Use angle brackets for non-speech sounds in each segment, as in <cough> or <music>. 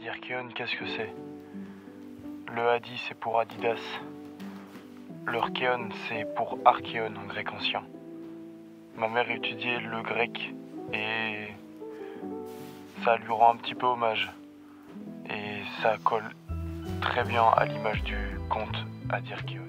Adirkeon, qu'est-ce que c'est? Le Adi, c'est pour Adidas. Le Rkeon, c'est pour Archeon en grec ancien. Ma mère étudiait le grec et ça lui rend un petit peu hommage. Et ça colle très bien à l'image du conte Adirkeon.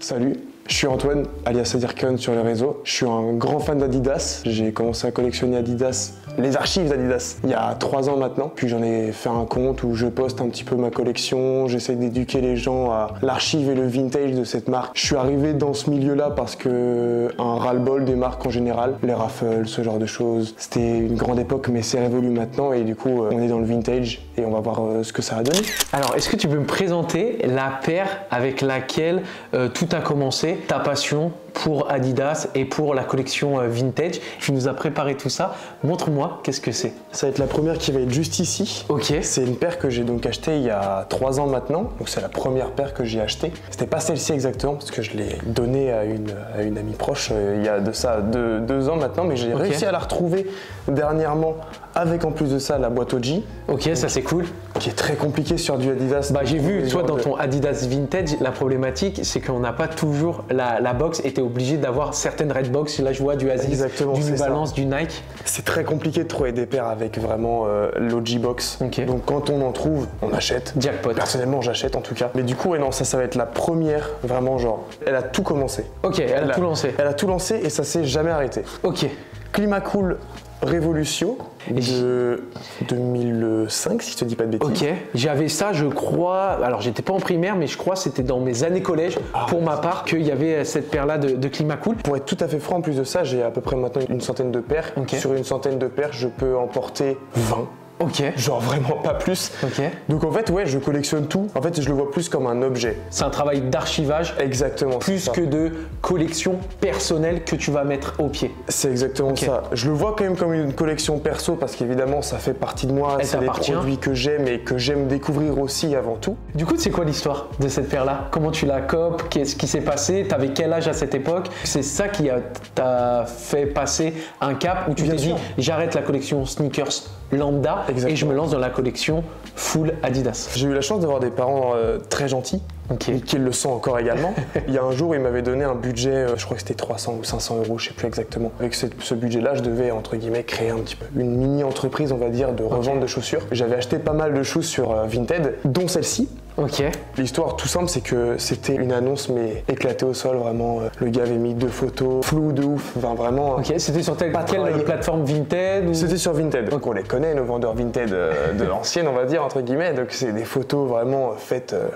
Salut, je suis Antoine, alias Adirkon sur les réseaux. Je suis un grand fan d'Adidas. J'ai commencé à collectionner Adidas, les archives d'Adidas, il y a trois ans maintenant. Puis j'en ai fait un compte où je poste un petit peu ma collection. J'essaie d'éduquer les gens à l'archive et le vintage de cette marque. Je suis arrivé dans ce milieu-là parce que un ras-le-bol des marques en général, les raffles, ce genre de choses. C'était une grande époque, mais c'est révolu maintenant et du coup, euh, on est dans le vintage et on va voir euh, ce que ça a donné. Alors, est-ce que tu peux me présenter la paire avec laquelle euh, tout a commencé, ta passion pour Adidas et pour la collection euh, vintage Tu nous as préparé tout ça. Montre-moi, qu'est-ce que c'est Ça va être la première qui va être juste ici. Ok. C'est une paire que j'ai donc achetée il y a trois ans maintenant. Donc c'est la première paire que j'ai achetée. C'était pas celle-ci exactement parce que je l'ai donnée à une, à une amie proche euh, il y a de ça deux, deux ans maintenant, mais j'ai réussi à la retrouver dernièrement avec en plus de ça la boîte OG Ok, ça c'est cool. qui est très compliquée sur du Adidas. Bah, j'ai vu, toi, dans de- ton Adidas Vintage, la problématique, c'est qu'on n'a pas toujours la, la box t'es obligé d'avoir certaines red box. Là, je vois du Asics, Exactement, du ça. Balance, du Nike. C'est très compliqué de trouver des paires avec vraiment euh, l'OG box. Donc quand on en trouve, on achète. Jackpot. Personnellement, j'achète en tout cas. Mais du coup, ouais, non, ça, ça va être la première, vraiment genre. Elle a tout commencé. Ok, elle a tout lancé. Elle a tout lancé et ça s'est jamais arrêté. Ok. Climat Cool Révolution de 2005, si je te dis pas de bêtises. Ok, j'avais ça, je crois. Alors, j'étais pas en primaire, mais je crois que c'était dans mes années collège, Ah, pour ma part, qu'il y avait cette paire-là de, de Climat Cool. Pour être tout à fait franc, en plus de ça, j'ai à peu près maintenant une centaine de paires. Sur une centaine de paires, je peux en porter 20. Ok. Genre vraiment pas plus. Ok. Donc en fait, ouais, je collectionne tout. En fait, je le vois plus comme un objet. C'est un travail d'archivage Exactement. plus ça. que de collection personnelle que tu vas mettre au pied. C'est exactement ça. Je le vois quand même comme une collection perso parce qu'évidemment, ça fait partie de moi. C'est des produits que j'aime et que j'aime découvrir aussi avant tout. Du coup, c'est quoi l'histoire de cette paire-là? Comment tu la copes? Qu'est-ce qui s'est passé? T'avais quel âge à cette époque? C'est ça qui a- t'a fait passer un cap où tu t'es dit j'arrête la collection sneakers lambda Exactement. et je me lance dans la collection full Adidas. J'ai eu la chance d'avoir des parents euh, très gentils. Ok. et Qui le sont encore également. Il y a un jour, ils m'avaient donné un budget, euh, je crois que c'était 300 ou 500 euros, je sais plus exactement. Avec ce, ce budget-là, je devais, entre guillemets, créer un petit peu une mini-entreprise, on va dire, de revente de chaussures. J'avais acheté pas mal de choses sur euh, Vinted, dont celle-ci. Ok. L'histoire tout simple, c'est que c'était une annonce, mais éclatée au sol, vraiment. euh, Le gars avait mis deux photos, floues de ouf, enfin vraiment. Ok. C'était sur telle, quelle plateforme Vinted ou... C'était sur Vinted. Donc on les connaît, nos vendeurs Vinted euh, de l'ancienne, on va dire, entre guillemets. Donc c'est des photos vraiment faites euh,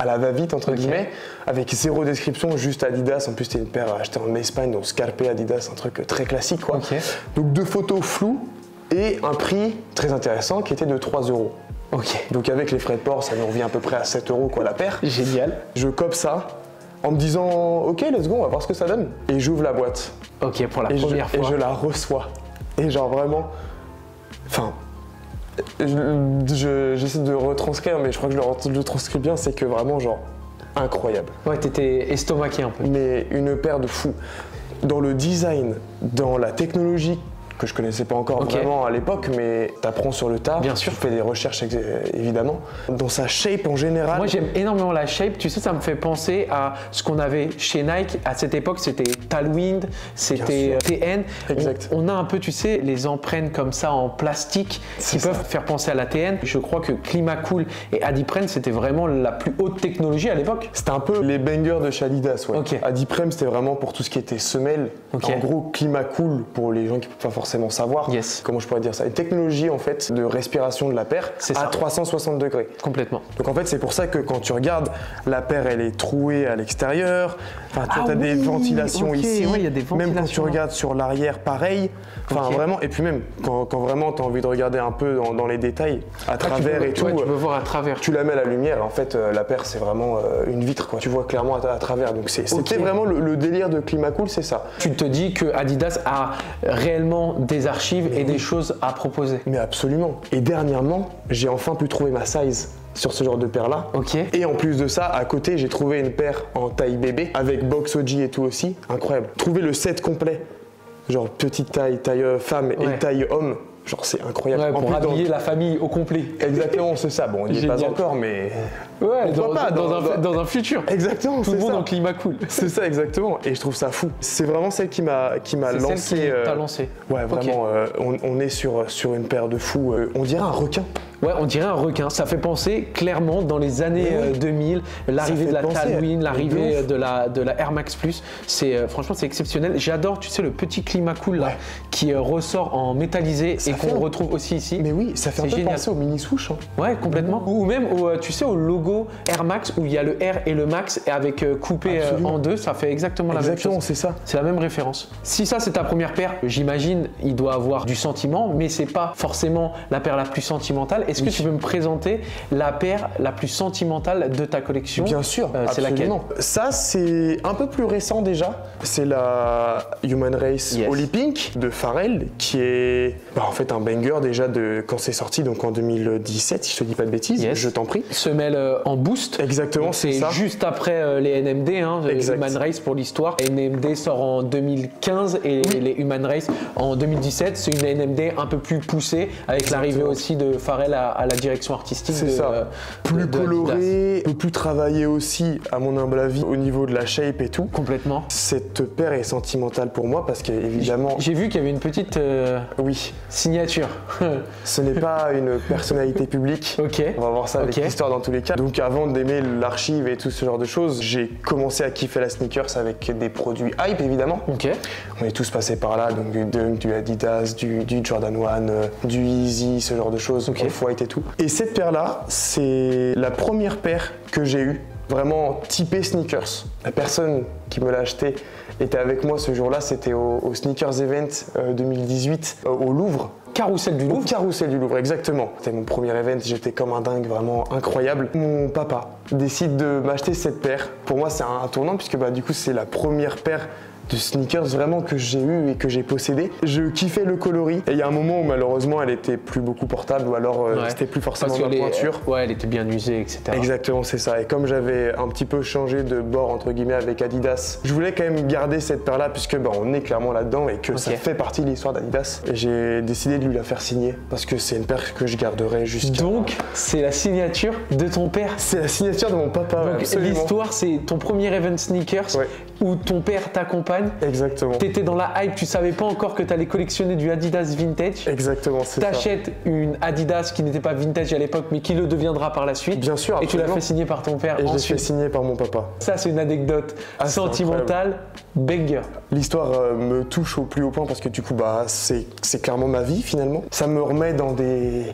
à la va-vite, entre guillemets, avec zéro description, juste Adidas. En plus, c'était une paire achetée en Espagne, donc Scarpe Adidas, un truc très classique, quoi. Donc deux photos floues et un prix très intéressant qui était de 3 euros. Ok. Donc avec les frais de port, ça nous revient à peu près à 7 euros, quoi, la paire. Génial. Je cope ça en me disant, ok, let's go, on va voir ce que ça donne. Et j'ouvre la boîte Ok. Pour la et je, première et fois. je la reçois. Et genre vraiment. Enfin. Je- je- J'essaie de retranscrire, mais je crois que je le, re- je le transcris bien, c'est que vraiment, genre, incroyable. Ouais. T'étais estomaqué un peu. Mais une paire de fous. Dans le design, dans la technologie, que je connaissais pas encore Ok. vraiment à l'époque, mais t'apprends sur le tas. Bien sûr. Tu fais des recherches, évidemment. Dans sa shape en général. Moi j'aime énormément la shape, tu sais ça me fait penser à ce qu'on avait chez Nike à cette époque, c'était Talwind, c'était TN. Exact. On, on a un peu tu sais les empreintes comme ça en plastique qui ça. peuvent faire penser à la TN. Je crois que Climacool et Adiprene c'était vraiment la plus haute technologie à l'époque. C'était un peu les bangers de chez Adidas, ouais. Ok. Adiprem, c'était vraiment pour tout ce qui était semelle. Ok. En gros, climat cool pour les gens qui ne peuvent pas forcément savoir. Yes. Comment je pourrais dire ça Une technologie en fait de respiration de la paire C'est à ça. 360 degrés. Complètement. Donc en fait, c'est pour ça que quand tu regardes, la paire elle est trouée à l'extérieur. Enfin, tu Ah as des ventilations ici. ouais, il y a des Même quand tu regardes sur l'arrière, pareil. Enfin, vraiment. Et puis même, quand, quand vraiment tu as envie de regarder un peu dans, dans les détails, à Ah, travers peux- et tout. ouais, tu peux voir à travers. tu la mets à la lumière, en fait, euh, la paire, c'est vraiment euh, une vitre, quoi. Tu vois clairement à, à travers. Donc, c'est- c'était Ok. vraiment le, le délire de Climat Cool, c'est ça. Tu te dis que Adidas a réellement des archives et des choses à proposer. Mais absolument. Et dernièrement, j'ai enfin pu trouver ma size sur ce genre de paire-là. Ok. Et en plus de ça, à côté, j'ai trouvé une paire en taille bébé, avec box OG et tout aussi. Incroyable. Trouver le set complet, genre petite taille, taille euh, femme Ouais. et taille homme, Genre c'est incroyable. Ouais, En pour plus, dans- habiller la famille au complet. Exactement, c'est ça. Bon, on n'y est pas encore, mais. Ouais, dans, pas, dans un, dans- un futur. Exactement, Tout le monde ça. en climat cool. <laughs> C'est ça exactement, et je trouve ça fou. C'est vraiment celle qui m'a qui m'a C'est lancé. celle qui euh, t'a lancé. Ouais, vraiment. euh, on, on est sur sur une paire de fous. euh, on dirait un requin. Ouais, on dirait un requin. Ça fait penser clairement dans les années Mais oui. euh, 2000, l'arrivée de la Talwin, l'arrivée de la, de la Air Max Plus. C'est euh, franchement c'est exceptionnel. J'adore, tu sais, le petit climat cool là Ouais. qui euh, ressort en métallisé Ça et qu'on un- retrouve aussi ici. Mais oui, ça fait un peu génial. penser au mini swoosh. hein. Ouais, complètement. Ou même, au, tu sais, au logo Air Max où il y a le R et le Max et avec coupé Absolument. en deux, ça fait exactement la même Exactement, chose. c'est ça. C'est la même référence. Si ça c'est ta première paire, j'imagine il doit avoir du sentiment, mais c'est pas forcément la paire la plus sentimentale. Est-ce que tu peux me présenter la paire la plus sentimentale de ta collection? Bien sûr, Euh, c'est laquelle? Ça, c'est un peu plus récent déjà. C'est la Human Race Yes. Holy Pink de Pharrell, qui est bah, en fait un banger déjà de quand c'est sorti, donc en 2017, si je te dis pas de bêtises, Yes. je t'en prie. Semelle euh, en boost. Exactement, c'est C'est ça. juste après euh, les NMD, hein, les. Human Race pour l'histoire. NMD sort en 2015 et les Human Race en 2017. C'est une NMD un peu plus poussée avec l'arrivée aussi de Pharrell à, à la direction artistique. C'est ça. euh, Plus de- coloré, plus travaillé aussi, à mon humble avis, au niveau de la shape et tout. Complètement. Cette paire est sentimentale pour moi parce qu'évidemment, J'ai vu qu'il y avait une petite euh, oui, signature. <laughs> ce n'est pas une personnalité publique. ok. On va voir ça avec l'histoire dans tous les cas. Donc avant d'aimer l'archive et tout ce genre de choses, j'ai commencé à kiffer la sneakers avec des produits hype évidemment. Ok. On est tous passés par là, donc du Dunk, du Adidas, du, du Jordan 1, euh, du Yeezy, ce genre de choses, Ok. Et tout. Et cette paire-là, c'est la première paire que j'ai eue, vraiment typée sneakers. La personne qui me l'a achetée était avec moi ce jour-là, c'était au, au Sneakers Event euh, 2018 euh, au Louvre. Carrousel du Louvre. carrousel du Louvre, exactement. C'était mon premier event, j'étais comme un dingue, vraiment incroyable. Mon papa décide de m'acheter cette paire. Pour moi, c'est un tournant puisque bah, du coup, c'est la première paire de sneakers vraiment que j'ai eu et que j'ai possédé. Je kiffais le coloris et il y a un moment où malheureusement elle était plus beaucoup portable ou alors euh, Ouais. c'était plus forcément ma les- pointure. Ouais, elle était bien usée, etc. Exactement, c'est ça. Et comme j'avais un petit peu changé de bord entre guillemets avec Adidas, je voulais quand même garder cette paire-là puisque bah, on est clairement là-dedans et que ça fait partie de l'histoire d'Adidas. Et j'ai décidé de lui la faire signer parce que c'est une paire que je garderai jusqu'à. Donc, c'est la signature de ton père. c'est la signature de mon papa. Donc, l'histoire, c'est ton premier event sneakers Ouais. où ton père t'accompagne. Exactement. T'étais dans la hype, tu savais pas encore que t'allais collectionner du Adidas vintage. Exactement, c'est ça. T'achètes une Adidas qui n'était pas vintage à l'époque, mais qui le deviendra par la suite. Bien sûr, Et tu l'as fait signer par ton père Et je l'ai fait signer par mon papa. Ça, c'est une anecdote Ah, sentimentale, banger. L'histoire euh, me touche au plus haut point parce que du coup, bah, c'est c'est clairement ma vie finalement. Ça me remet dans des,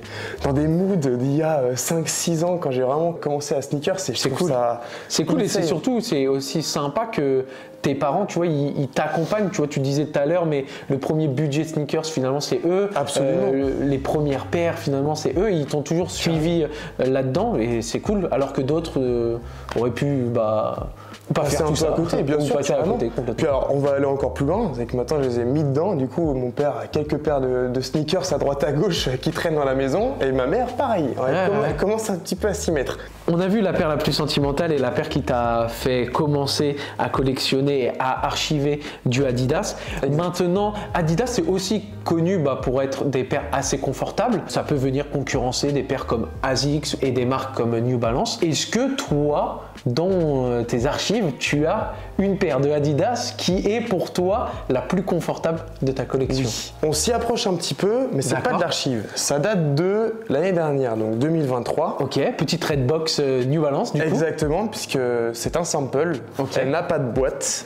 dans des moods d'il y a 5-6 ans quand j'ai vraiment commencé à sneakers. C'est C'est cool. Ça, C'est cool et c'est surtout, c'est aussi sympa que tes parents, tu vois, ils ils t'accompagnent. Tu vois, tu disais tout à l'heure, mais le premier budget sneakers, finalement, c'est eux. Absolument. Euh, les premières paires, finalement, c'est eux. Ils t'ont toujours suivi euh, là-dedans et c'est cool. Alors que d'autres euh, auraient pu, bah, Passer faire un tout peu ça. à côté, bien Ou sûr, passer à carrément. côté. Puis alors, on va aller encore plus loin, c'est que maintenant je les ai mis dedans. Du coup, mon père a quelques paires de, de sneakers à droite à gauche qui traînent dans la maison, et ma mère, pareil. Ouais, ouais. elle commence un petit peu à s'y mettre? On a vu la paire la plus sentimentale et la paire qui t'a fait commencer à collectionner et à archiver du Adidas. Maintenant, Adidas c'est aussi connu bah, pour être des paires assez confortables. Ça peut venir concurrencer des paires comme ASICS et des marques comme New Balance. Est-ce que toi, dans euh, tes archives, tu as une paire de Adidas qui est pour toi la plus confortable de ta collection On s'y approche un petit peu, mais c'est pas de l'archive. Ça date de l'année dernière, donc 2023. Ok, petite Redbox euh, New Balance du coup. Exactement, puisque c'est un sample. Ok. Elle n'a pas de boîte.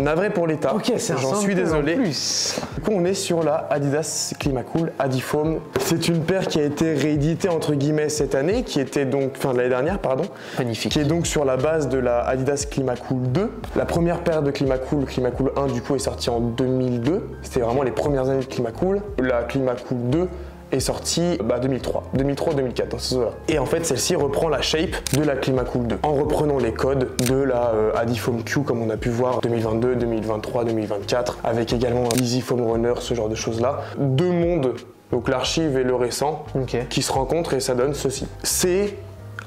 Navré pour l'état. Ok, J'en suis désolé. plus. Du coup, on est sur la Adidas Climacool Adifoam. C'est une paire qui a été rééditée entre guillemets cette année, qui était donc fin de l'année dernière, pardon, Magnifique. qui est donc sur la base de la Adidas Climacool 2. La première paire de Climacool, Climacool 1 du coup est sortie en 2002. C'était vraiment les premières années de Climacool. La Climacool 2 est sortie bah, 2003, 2003-2004 dans ces eaux-là. Et en fait, celle-ci reprend la shape de la Climacool 2 en reprenant les codes de la euh, Adifoam Q comme on a pu voir 2022, 2023, 2024, avec également Easy Foam Runner, ce genre de choses-là. Deux mondes, donc l'archive et le récent, qui se rencontrent et ça donne ceci. C'est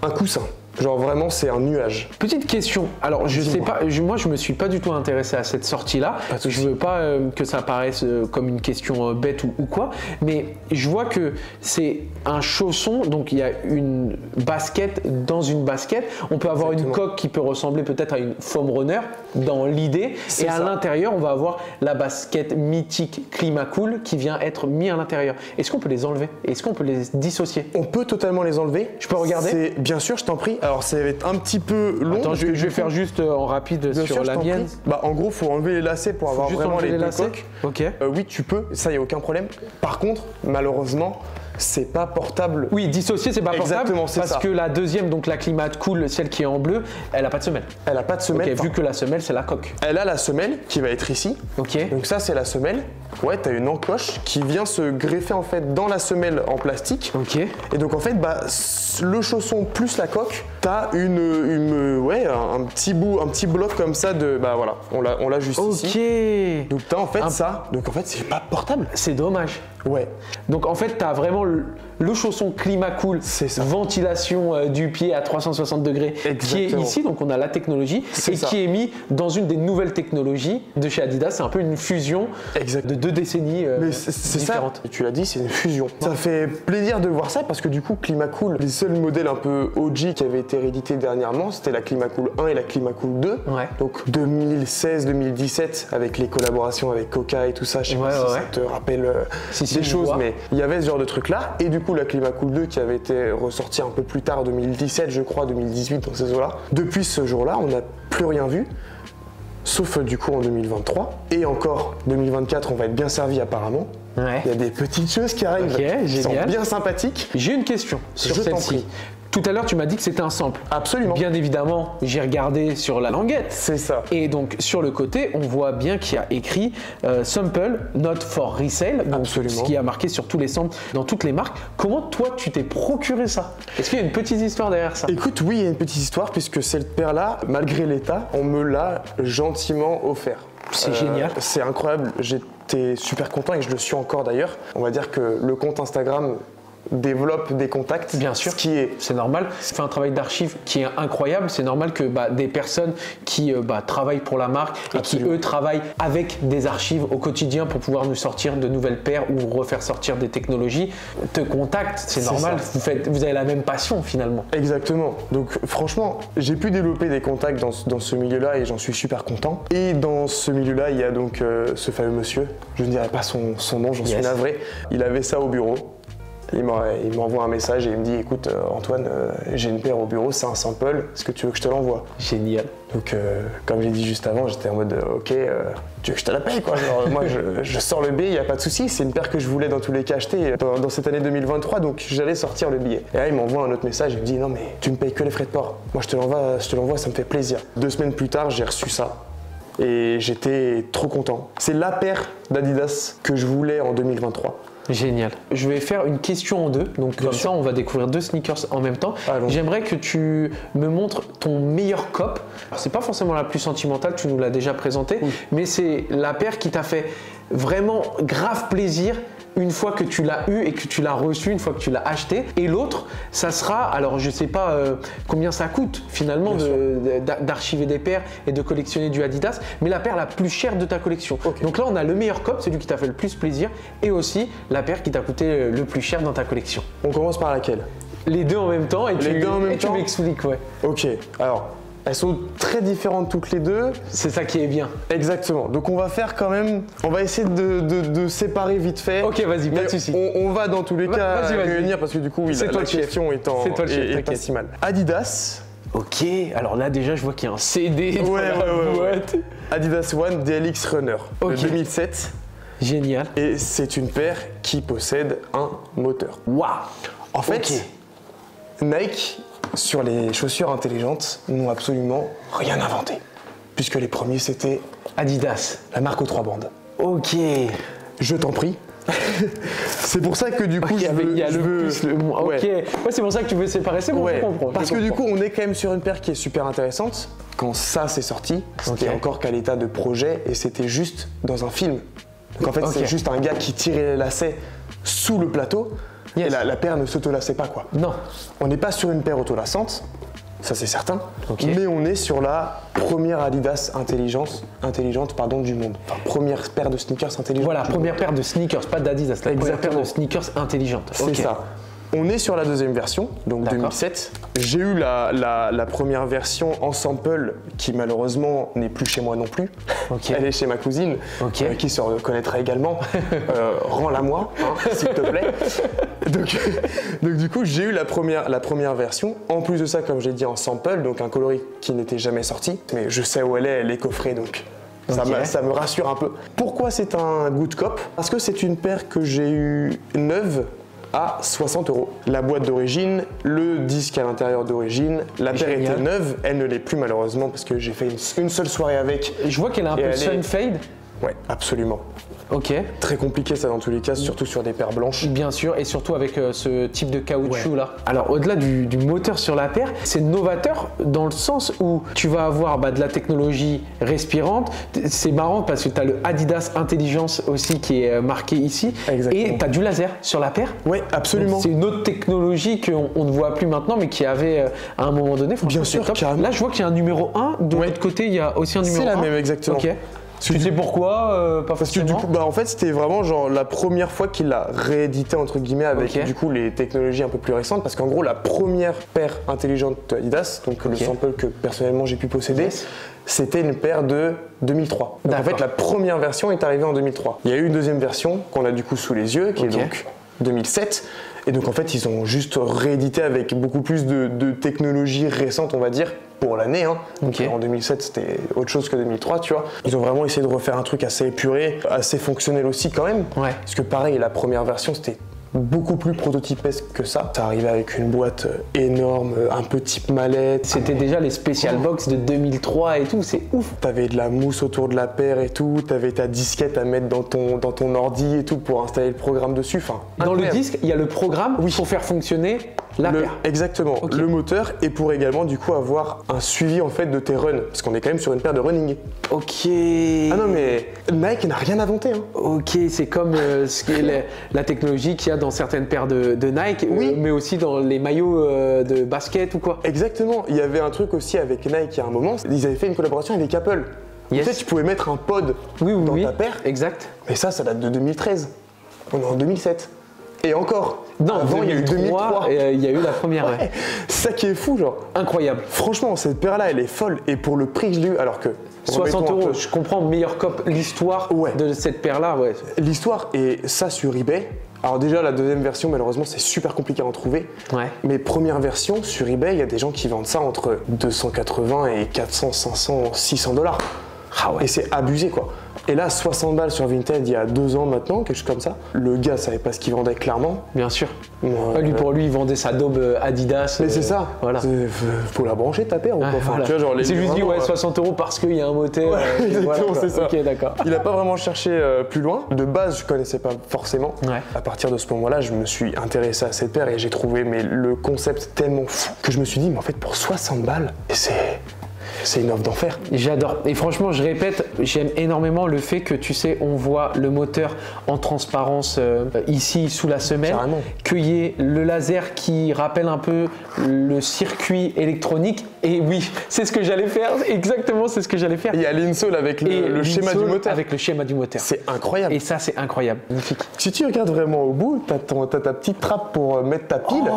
un coussin. Genre vraiment, c'est un nuage. Petite question. Alors, je sais pas, je- moi, je me suis pas du tout intéressé à cette sortie-là. Je veux pas euh, que ça paraisse euh, comme une question euh, bête ou, ou quoi, mais je vois que c'est un chausson. Donc, il y a une basket dans une basket. On peut avoir une coque qui peut ressembler peut-être à une foam runner dans l'idée, et à l'intérieur, on va avoir la basket mythique Climacool qui vient être mis à l'intérieur. Est-ce qu'on peut les enlever? Est-ce qu'on peut les dissocier? On peut totalement les enlever. Je peux regarder? Bien sûr, je t'en prie. Alors, ça va être un petit peu long. Attends, je, vais faire juste euh, en rapide sur sûr, la mienne. Bah, en gros, faut enlever les lacets pour avoir vraiment les, les deux lacets. Ok. Euh, oui, tu peux. Ça, y a aucun problème. Par contre, malheureusement, c'est pas portable. Oui, dissocier, c'est pas portable. Exactement, c'est parce ça. que la deuxième, donc la climate cool, celle qui est en bleu, elle a pas de semelle. Elle a pas de Ok, semelle. vu que la semelle, c'est la coque. Elle a la semelle qui va être ici. Ok. Donc ça, c'est la semelle. Ouais, t'as une encoche qui vient se greffer en fait dans la semelle en plastique. Ok. Et donc en fait, bah, le chausson plus la coque, t'as une, une- ouais, un, un petit bout, un petit bloc comme ça de, bah voilà, on l'a, on l'a juste Ok. ici. Donc t'as en fait Un- ça. Donc en fait, c'est pas portable. C'est dommage. Ouais. Donc en fait, tu as vraiment le, chausson climat cool, C'est ça. ventilation euh, du pied à 360 degrés, qui est ici. Donc on a la technologie et ça. qui est mis dans une des nouvelles technologies de chez Adidas. C'est un peu une fusion Exact. de deux décennies euh, Mais c'est ça, différentes. tu l'as dit, c'est une fusion. Ça fait plaisir de voir ça parce que du coup, Climacool, les seuls modèles un peu OG qui avaient été réédités dernièrement, c'était la Climacool 1 et la Climacool 2. Ouais. Donc 2016-2017 avec les collaborations avec Coca et tout ça, je sais Ouais, pas si ouais, ça ouais. te rappelle euh, Si, si, des choses, vois. mais il y avait ce genre de truc là. Et du coup, la Climacool 2 qui avait été ressortie un peu plus tard, 2017 je crois, 2018 dans ces eaux-là. Depuis ce jour-là, on n'a plus rien vu. Sauf du coup en 2023. Et encore 2024, on va être bien servi apparemment. Ouais. Il y a des petites choses qui arrivent qui sont bien sympathiques. J'ai une question sur Je celle-ci. Tout à l'heure, tu m'as dit que c'était un sample. Absolument. Bien évidemment, j'ai regardé sur la languette. C'est ça. Et donc sur le côté, on voit bien qu'il y a écrit euh, sample not for resale, donc Absolument. ce qui a marqué sur tous les samples dans toutes les marques. Comment toi tu t'es procuré ça? Est-ce qu'il y a une petite histoire derrière ça? Écoute, oui, il y a une petite histoire puisque cette paire-là, malgré l'état, on me l'a gentiment offert. Euh, C'est génial. C'est incroyable. J'étais super content et je le suis encore d'ailleurs. On va dire que le compte Instagram développe des contacts. Bien sûr. Ce qui est C'est normal, fait un travail d'archive qui est incroyable. C'est normal que bah, des personnes qui euh, bah, travaillent pour la marque et qui eux travaillent avec des archives au quotidien pour pouvoir nous sortir de nouvelles paires ou refaire sortir des technologies te contactent. C'est normal, ça. vous, faites, vous avez la même passion finalement. Exactement. Donc franchement, j'ai pu développer des contacts dans, ce- dans ce milieu-là et j'en suis super content. Et dans ce milieu-là, il y a donc euh, ce fameux monsieur, je ne dirai pas son, son nom, j'en suis navré. Il avait ça au bureau. Il m'en- il m'envoie un message et il me dit écoute euh, Antoine, euh, j'ai une paire au bureau, c'est un sample, est-ce que tu veux que je te l'envoie? Génial. Donc euh, comme j'ai dit juste avant, j'étais en mode ok, euh, tu veux que je te la paye quoi? Genre, Moi je, je sors le billet, il n'y a pas de souci, c'est une paire que je voulais dans tous les cas acheter dans, dans cette année 2023, donc j'allais sortir le billet. Et là il m'envoie un autre message, il me dit non mais tu me payes que les frais de port. Moi je te l'envoie, je te l'envoie, ça me fait plaisir. Deux semaines plus tard, j'ai reçu ça. Et j'étais trop content. C'est la paire d'Adidas que je voulais en 2023. Génial. Je vais faire une question en deux. Donc comme sûr. ça, on va découvrir deux sneakers en même temps. J'aimerais que tu me montres ton meilleur cop. C'est pas forcément la plus sentimentale, tu nous l'as déjà présenté, mais c'est la paire qui t'a fait vraiment grave plaisir une fois que tu l'as eu et que tu l'as reçu, une fois que tu l'as acheté. Et l'autre, ça sera, alors je sais pas euh, combien ça coûte finalement de- d'archiver des paires et de collectionner du Adidas, mais la paire la plus chère de ta collection. Donc là, on a le meilleur cop, celui qui t'a fait le plus plaisir, et aussi la paire qui t'a coûté le plus cher dans ta collection. On commence par laquelle? Les deux en même temps, et tu, deux en même et tu temps? m'expliques, ouais. Ok, alors elles sont très différentes toutes les deux. C'est ça qui est bien. Exactement. Donc on va faire quand même, on va essayer de, de- de séparer vite fait. Ok, vas-y, pas de souci. On, on va dans tous les Va- cas vas-y, vas-y. réunir parce que du coup, oui, C'est la, toi la question est, en, C'est toi le chef, est- est pas si mal. Adidas, Ok, alors là déjà, je vois qu'il y a un CD dans Ouais, la ouais, ouais. Adidas One DLX Runner Ok. de 2007. Génial. Et c'est une paire qui possède un moteur. Waouh En fait, Nike, sur les chaussures intelligentes, n'ont absolument rien inventé. Puisque les premiers, c'était Adidas. la marque aux trois bandes. Ok. Je t'en prie. <laughs> c'est pour ça que du coup, Il y, je veux- il y a je le veux- plus, le. Ouais. Ok. Ouais, c'est pour ça que tu veux séparer. C'est bon, Ouais, je comprends. je Parce que du coup, on est quand même sur une paire qui est super intéressante. Quand ça s'est sorti, c'était encore qu'à l'état de projet et c'était juste dans un film. Donc en fait, Ok. c'est juste un gars qui tirait les lacets sous le plateau et la, la paire ne s'autolassait pas quoi. Non. On n'est pas sur une paire autolassante, ça c'est certain. Mais on est sur la première Adidas intelligence, intelligente pardon, du monde. Enfin, première paire de sneakers intelligentes. Voilà, première paire de sneakers, pas d'Adidas, la première paire de sneakers intelligentes. C'est ça. On est sur la deuxième version, donc D'accord. 2007. J'ai eu la, la- la première version en sample qui malheureusement n'est plus chez moi non plus. Elle est chez ma cousine, euh, qui se reconnaîtra également. <laughs> Euh, Rends-la moi, hein, s'il te plaît. <laughs> Donc, donc du coup, j'ai eu la première, la première version. En plus de ça, comme j'ai dit, en sample, donc un coloris qui n'était jamais sorti. Mais je sais où elle est, elle est coffrée, donc ça, me, ça me rassure un peu. Pourquoi c'est un good cop Parce que c'est une paire que j'ai eue neuve à 60 euros. La boîte d'origine, le disque à l'intérieur d'origine, la paire était neuve, elle ne l'est plus malheureusement parce que j'ai fait une, une seule soirée avec. Je vois qu'elle a un Et peu elle est- sun fade. Ouais, absolument. Ok, Très compliqué ça dans tous les cas, surtout sur des paires blanches. bien sûr, et surtout avec euh, ce type de caoutchouc là. Alors au-delà du, du moteur sur la paire, c'est novateur dans le sens où tu vas avoir bah, de la technologie respirante. C'est marrant parce que tu as le Adidas Intelligence aussi qui est euh, marqué ici. Exactement. Et tu as du laser sur la paire. Ouais, absolument. C'est une autre technologie qu'on on ne voit plus maintenant, mais qui avait euh, à un moment donné. franchement, Bien c'est sûr. Là, je vois qu'il y a un numéro 1. De Ouais. l'autre côté, il y a aussi un numéro C'est 1. la même, exactement. Ok. Tu sais pourquoi euh, Pas Parce que du coup, bah en fait, c'était vraiment genre la première fois qu'il l'a réédité entre guillemets avec du coup les technologies un peu plus récentes. Parce qu'en gros, la première paire intelligente de Adidas, donc le sample que personnellement j'ai pu posséder, Yes. c'était une paire de 2003. Donc en fait, la première version est arrivée en 2003. Il y a eu une deuxième version qu'on a du coup sous les yeux, qui est donc 2007. Et donc en fait, ils ont juste réédité avec beaucoup plus de, de technologies récentes, on va dire, pour l'année. Hein. En 2007, c'était autre chose que 2003, tu vois. Ils ont vraiment essayé de refaire un truc assez épuré, assez fonctionnel aussi quand même. Ouais. Parce que pareil, la première version, c'était beaucoup plus prototypesque que ça. Ça arrivait avec une boîte euh, énorme, euh, un peu type mallette. C'était déjà les special box de 2003 et tout, c'est ouf. T'avais de la mousse autour de la paire et tout, t'avais ta disquette à mettre dans ton, dans ton ordi et tout pour installer le programme dessus. Enfin, Dans le disque, il y a le programme Oui. pour faire fonctionner la Le- exactement, le moteur et pour également du coup avoir un suivi en fait de tes runs parce qu'on est quand même sur une paire de running. Ok. Ah non mais Nike n'a rien inventé hein. Ok, c'est comme euh, ce qui est la, la technologie qu'il y a dans certaines paires de, de Nike, euh, Oui. mais aussi dans les maillots euh, de basket ou quoi. Exactement, il y avait un truc aussi avec Nike il y a un moment, ils avaient fait une collaboration avec Apple. Yes. Peut-être tu pouvais mettre un pod Oui, oui, dans ta paire, Exact. mais ça, ça date de 2013. On est en 2007. Et encore, Non, avant il y a eu 2003. et, euh, il y a eu la première. ouais. <laughs> Ça qui est fou, genre. Incroyable. Franchement, cette paire-là, elle est folle. Et pour le prix que je l'ai eu, alors que. 60 remettons un euros, je comprends, meilleur cop, l'histoire Ouais. de cette paire-là, ouais. L'histoire, et ça sur eBay. Alors, déjà, la deuxième version, malheureusement, c'est super compliqué à en trouver. Ouais. Mais première version, sur eBay, il y a des gens qui vendent ça entre 280 et 400, 500, 600 dollars. Ah ouais. Et c'est abusé, quoi. Et là, 60 balles sur Vinted il y a deux ans maintenant, quelque chose comme ça. Le gars savait pas ce qu'il vendait clairement. Bien sûr. Ouais, lui, euh, pour lui, il vendait sa daube euh, Adidas. Mais euh, c'est ça. Voilà. C'est- Faut la brancher ta paire ou quoi Enfin, voilà. tu vois, genre, les- c'est juste dit, ouais, euh, 60 euros parce qu'il y a un moteur. Ouais, euh, <laughs> exactement, voilà, quoi. c'est ça. Ok, d'accord. Il n'a pas vraiment cherché euh, plus loin. De base, je connaissais pas forcément. Ouais. À partir de ce moment-là, je me suis intéressé à cette paire et j'ai trouvé mais, le concept tellement fou que je me suis dit, mais en fait, pour 60 balles, et c'est c'est une offre d'enfer. J'adore. Et franchement, je répète, j'aime énormément le fait que, tu sais, on voit le moteur en transparence euh, ici sous la semelle. Qu'il y ait le laser qui rappelle un peu le circuit électronique. Et oui, c'est ce que j'allais faire. Exactement, c'est ce que j'allais faire. Il y a l'insole avec le, schéma du moteur. Avec le schéma du moteur. C'est incroyable. Et ça, c'est incroyable. Magnifique. Si tu regardes vraiment au bout, t'as ton- t'as ta petite trappe pour euh, mettre ta pile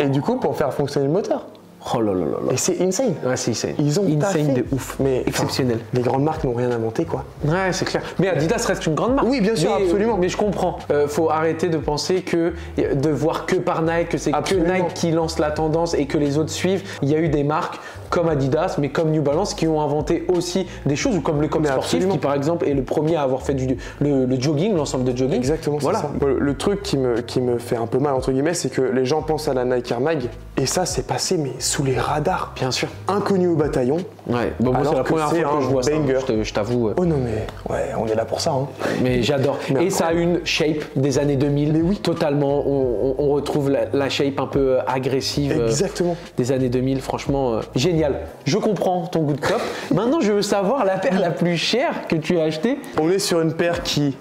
et du coup pour faire fonctionner le moteur. Oh là là là là. Et c'est insane. Ouais, c'est insane. Ils ont insane taffé. de ouf. Mais enfin, Exceptionnel. les grandes marques n'ont rien inventé quoi. Ouais, c'est clair. Mais Adidas reste une grande marque. Oui, bien sûr, Mais- absolument. Mais je comprends. Euh, faut arrêter de penser que de voir que par Nike, que c'est que. Nike qui lance la tendance et que les autres suivent. Il y a eu des marques comme Adidas, mais comme New Balance qui ont inventé aussi des choses, ou comme le Mais sportif absolument. qui par exemple est le premier à avoir fait du, le, le jogging, l'ensemble de jogging. Exactement, c'est Voilà. ça. Le, truc qui me, qui me fait un peu mal, entre guillemets, c'est que les gens pensent à la Nike Air Mag, et ça, c'est passé, mais sous les radars. Bien sûr. Inconnu au bataillon. Ouais. Bon, c'est la première c'est fois que un je vois ça. banger. Je te- Je t'avoue. euh, Oh non, mais ouais, on est là pour ça. Hein. Mais j'adore. Et ça a une shape des années 2000. Mais oui. Totalement. On, retrouve la, la shape un peu agressive. euh, Exactement. des années 2000, franchement, euh, génial. Je comprends ton goût de cop. Maintenant, je veux savoir la paire la plus chère que tu as achetée. On est sur une paire qui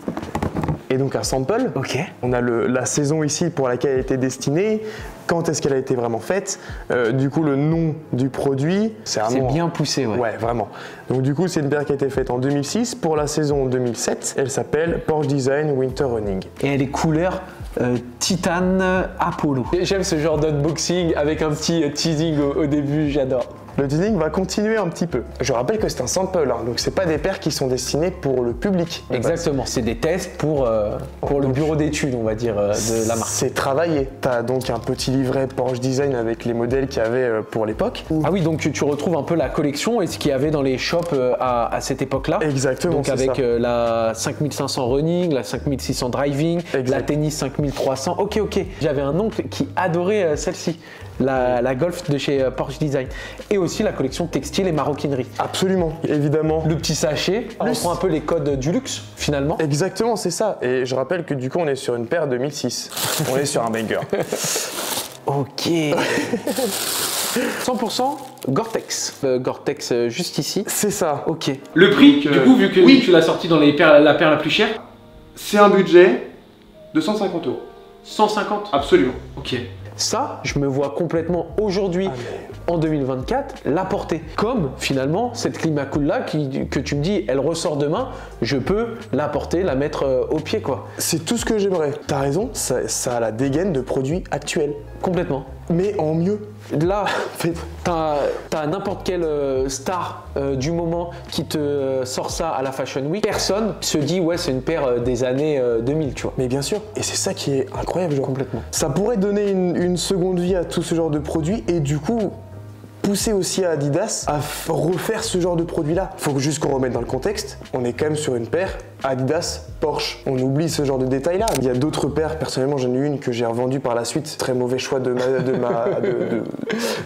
est donc un sample. Ok. On a le- la saison ici pour laquelle elle était destinée. quand est-ce qu'elle a été vraiment faite, euh, du coup le nom du produit, c'est C'est vraiment... bien poussé, ouais. Ouais, vraiment. Donc du coup, c'est une paire qui a été faite en 2006 pour la saison 2007. Elle s'appelle Porsche Design Winter Running. Et elle est couleur euh, titane Apollo. J'aime ce genre d'unboxing avec un petit euh, teasing au, au début, j'adore. Le teasing va continuer un petit peu. Je rappelle que c'est un sample, hein, donc c'est pas des paires qui sont destinées pour le public. Exactement, c'est des tests pour, euh, pour le bureau d'études, on va dire, euh, de la marque. C'est travaillé. T'as donc un petit livret Porsche Design avec les modèles qu'il y avait euh, pour l'époque. Ah oui, donc tu retrouves un peu la collection et ce qu'il y avait dans les shops à, à cette époque-là. Exactement, Donc avec ça. la 5500 running, la 5600 driving, Exact. la tennis 5300. Ok, ok. J'avais un oncle qui adorait celle-ci, la, la Golf de chez Porsche Design. Et aussi la collection textile et maroquinerie. Absolument, évidemment. Le petit sachet, on Plus. prend un peu les codes du luxe finalement. Exactement, c'est ça. Et je rappelle que du coup, on est sur une paire 2006. on est sur un banger. <laughs> Ok. 100% Gore-Tex. Euh, Gore-Tex euh, juste ici. C'est ça. Ok. Le prix, Donc, du euh, coup, vu que oui. tu l'as sorti dans les paires- la paire la plus chère, C'est un budget de 150 euros. 150 Absolument. Ok. Ça, je me vois complètement aujourd'hui, Ah, en 2024, la porter. Comme finalement cette Climacool là qui, que tu me dis, elle ressort demain, je peux la porter, la mettre euh, au pied quoi. C'est tout ce que j'aimerais. T'as raison, ça, ça a la dégaine de produits actuels. Complètement. Mais en mieux. Là, <laughs> t'as as, n'importe quelle euh, star euh, du moment qui te euh, sort ça à la Fashion Week. Personne se dit, ouais, c'est une paire des années euh, 2000, tu vois. Mais bien sûr, et c'est ça qui est incroyable, genre. Complètement. Ça pourrait donner une, une seconde vie à tout ce genre de produits et du coup pousser aussi à Adidas à refaire ce genre de produit-là. Faut juste qu'on remette dans le contexte. On est quand même sur une paire Adidas Porsche. On oublie ce genre de détails-là. Il y a d'autres paires. Personnellement, j'en ai une que j'ai revendue par la suite. Très mauvais choix de ma, de ma, de, de-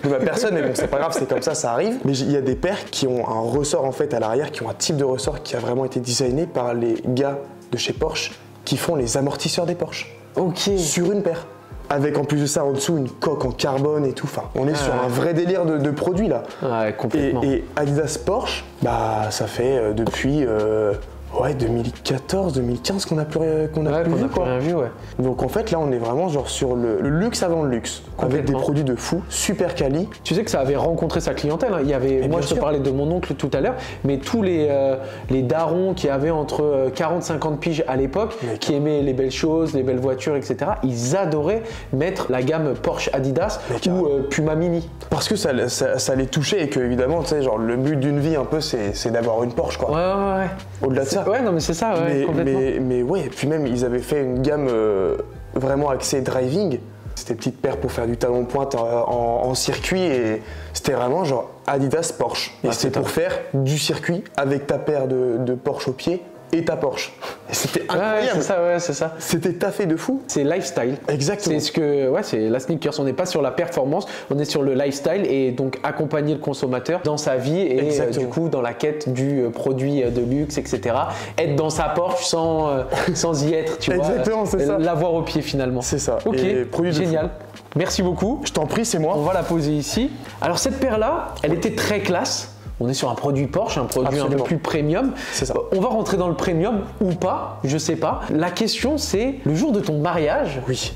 de ma personne, mais bon, c'est pas grave, c'est comme ça, ça arrive. Mais il y a des paires qui ont un ressort en fait à l'arrière, qui ont un type de ressort qui a vraiment été designé par les gars de chez Porsche qui font les amortisseurs des Porsche Ok. sur une paire. Avec en plus de ça en dessous une coque en carbone et tout. Enfin, on est sur ouais. un vrai délire de, de produits là. Ouais, Et, complètement. et Adidas Porsche, bah ça fait euh, depuis euh, ouais 2014, 2015 qu'on a plus rien- qu'on a ouais, plus vu a plus rien vu, ouais. Donc en fait là on est vraiment genre sur le, le luxe avant le luxe, avec des produits de fou, super quali. Tu sais que ça avait rencontré sa clientèle. hein. Il y avait, Mais moi, je te parlais de mon oncle tout à l'heure, mais tous les, euh, les darons qui avaient entre 40-50 piges à l'époque, qui aimaient les belles choses, les belles voitures, etc., ils adoraient mettre la gamme Porsche Adidas ou euh, Puma Mini. Parce que ça, ça, ça les touchait et que évidemment tu sais genre le but d'une vie un peu c'est c'est d'avoir une Porsche quoi. Ouais, ouais, ouais. Au-delà de ça. Ouais, non, mais c'est ça, ouais, mais, complètement. mais, mais ouais, et puis même, ils avaient fait une gamme euh, vraiment axée driving. C'était petites paires pour faire du talon pointe euh, en, en circuit et c'était vraiment genre Adidas Porsche. Et Ah, c'était pour faire du circuit avec ta paire de, de Porsche au pied et ta Porsche. C'était ouais, incroyable. c'est ça, ouais, c'est ça. c'était taffé de fou. C'est lifestyle. Exactement. C'est ce que, ouais, c'est la sneakers. On n'est pas sur la performance, on est sur le lifestyle et donc accompagner le consommateur dans sa vie et euh, du coup dans la quête du euh, produit euh, de luxe, etc. Être dans sa Porsche sans, euh, sans y être, tu vois. Exactement, c'est ça. L'avoir au pied finalement. C'est ça. Ok, Et génial. Merci beaucoup. Je t'en prie, c'est moi. On va la poser ici. Alors cette paire-là, elle était très classe. On est sur un produit Porsche, un produit un peu plus premium. Ça. On va rentrer dans le premium ou pas, je sais pas. La question c'est le jour de ton mariage, Oui.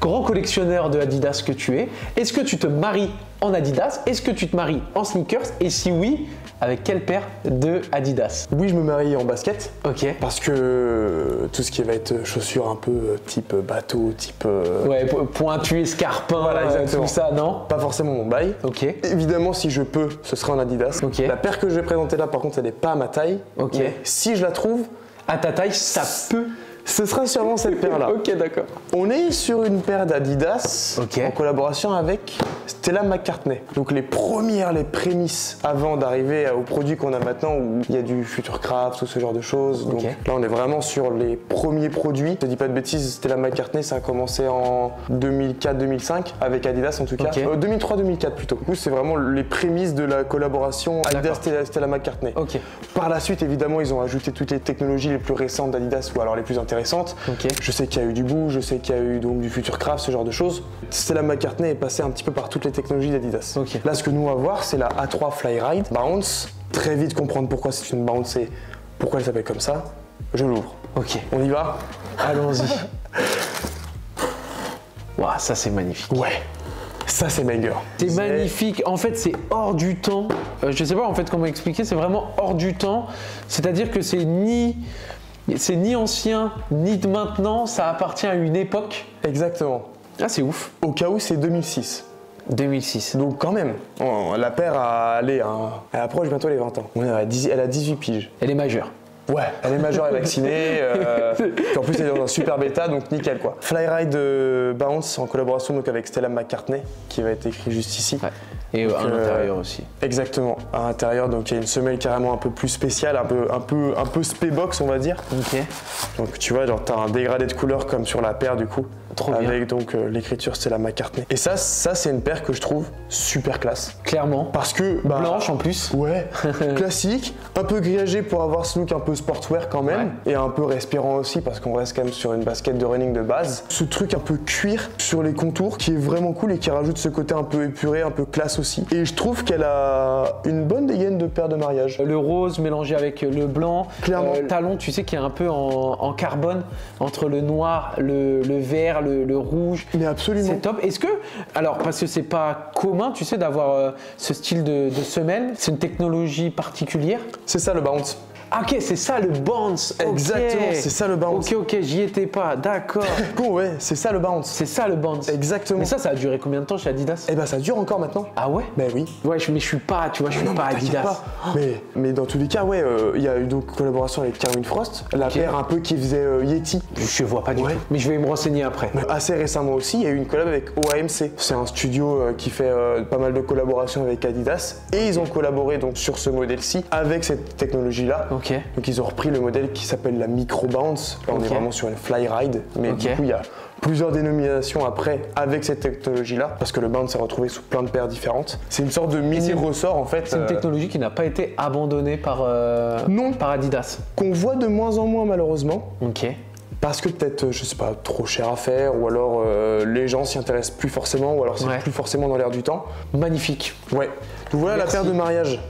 grand collectionneur de Adidas que tu es, est-ce que tu te maries en Adidas? Est-ce que tu te maries en sneakers? Et si oui, avec quelle paire de Adidas Oui, je me marie en basket. Ok. Parce que euh, tout ce qui va être chaussures un peu euh, type bateau, type. euh, Ouais, po- pointu, escarpin, Voilà, euh, exactement. tout ça, non Pas forcément mon bail. Ok. Évidemment, si je peux, ce sera en Adidas. Ok. La paire que je vais présenter là, par contre, elle n'est pas à ma taille. Ok. Mais si je la trouve, À ta taille, ça peut. Ce sera sûrement cette paire-là. <laughs> Ok, d'accord. On est sur une paire d'Adidas en collaboration avec Stella McCartney. Donc les premières, les prémices avant d'arriver au produit qu'on a maintenant où il y a du Futurecraft ou ce genre de choses. Donc là, on est vraiment sur les premiers produits. Je te dis pas de bêtises, Stella McCartney, ça a commencé en 2004-2005 avec Adidas en tout cas. Ok. Euh, 2003-2004 plutôt. Du coup, c'est vraiment les prémices de la collaboration. Adidas-Stella Stella McCartney. Par la suite, évidemment, ils ont ajouté toutes les technologies les plus récentes d'Adidas ou alors les plus intéressantes. Je sais qu'il y a eu du bout, je sais qu'il y a eu donc du Futurecraft, ce genre de choses. Stella McCartney est passée un petit peu par toutes les technologies d'Adidas. Là, ce que nous on va voir, c'est la A3 Flyride Bounce. Très vite comprendre pourquoi c'est une bounce et pourquoi elle s'appelle comme ça. Je l'ouvre. Ok. On y va Allons-y. <laughs> Ouah, ça c'est magnifique. Ouais. Ça, c'est banger. C'est magnifique. En fait, c'est hors du temps. Euh, je sais pas en fait comment expliquer. C'est vraiment hors du temps. C'est-à-dire que c'est ni c'est ni ancien ni de maintenant. Ça appartient à une époque. Exactement. Ah, c'est ouf. Au cas où, c'est 2006. 2006. Donc quand même, on- la paire a allé, hein, elle approche bientôt les 20 ans. On est à 10 elle a 18 piges. Elle est majeure. Ouais, elle est majeure et vaccinée. euh, puis en plus, elle est dans un super bêta, donc nickel quoi. Flyride euh, Bounce en collaboration donc avec Stella McCartney, qui va être écrit juste ici. Ouais. Et euh, à euh, l'intérieur aussi. Exactement, à l'intérieur, donc il y a une semelle carrément un peu plus spéciale, un peu, un peu, un peu spé-box on va dire. Ok. Donc tu vois, genre t'as un dégradé de couleur comme sur la paire du coup. Trop bien. avec donc euh, l'écriture Stella McCartney. Et ça, ça c'est une paire que je trouve super classe. Clairement. Parce que bah, Blanche en plus. Ouais, <laughs> classique, un peu grillagé pour avoir ce look un peu sportswear quand même, et un peu respirant aussi parce qu'on reste quand même sur une basket de running de base. Ce truc un peu cuir sur les contours qui est vraiment cool et qui rajoute ce côté un peu épuré, un peu classe aussi. Et je trouve qu'elle a une bonne dégaine de paire de mariage. Le rose mélangé avec le blanc. Clairement. Euh, le talon, tu sais, qui est un peu en, en carbone entre le noir, le, le vert, le, le rouge. Mais absolument. C'est top. Est-ce que, alors parce que c'est pas commun, tu sais, d'avoir euh, ce style de, de semelle, c'est une technologie particulière? C'est ça le bounce. Ah, ok, c'est ça le bounce. Exactement, c'est ça le bounce. Ok, ok, j'y étais pas. D'accord. <laughs> Con, ouais, c'est ça le bounce. c'est ça le bounce. Exactement. Mais ça, ça a duré combien de temps chez Adidas? Et ben ça dure encore maintenant. Ah ouais? Ben oui. Ouais, je- mais je suis pas, tu vois, je suis Non, pas Adidas. pas. Mais, mais dans tous les cas, ouais, euh, il y a eu donc collaboration avec Carwin Frost, la paire un peu qui faisait euh, Yeti. Je vois pas du Ouais. tout. Mais je vais me renseigner après. Mais assez récemment aussi, il y a eu une collab avec OAMC. C'est un studio euh, qui fait pas mal de collaborations avec Adidas. Et ils ont collaboré donc sur ce modèle-ci avec cette technologie-là. Ok. Donc ils ont repris le modèle qui s'appelle la Micro Bounce. Là on est vraiment sur une fly ride. Mais du coup il y a plusieurs dénominations après avec cette technologie-là. Parce que le bounce s'est retrouvé sous plein de paires différentes. C'est une sorte de mini ressort en fait. C'est une euh, technologie qui n'a pas été abandonnée par, euh, Non. par Adidas. qu'on voit de moins en moins malheureusement. Ok. Parce que peut-être, euh, je sais pas, trop cher à faire, ou alors euh, les gens s'y intéressent plus forcément, ou alors c'est Ouais. plus forcément dans l'air du temps. Magnifique. Ouais. Donc voilà Merci. la paire de mariage.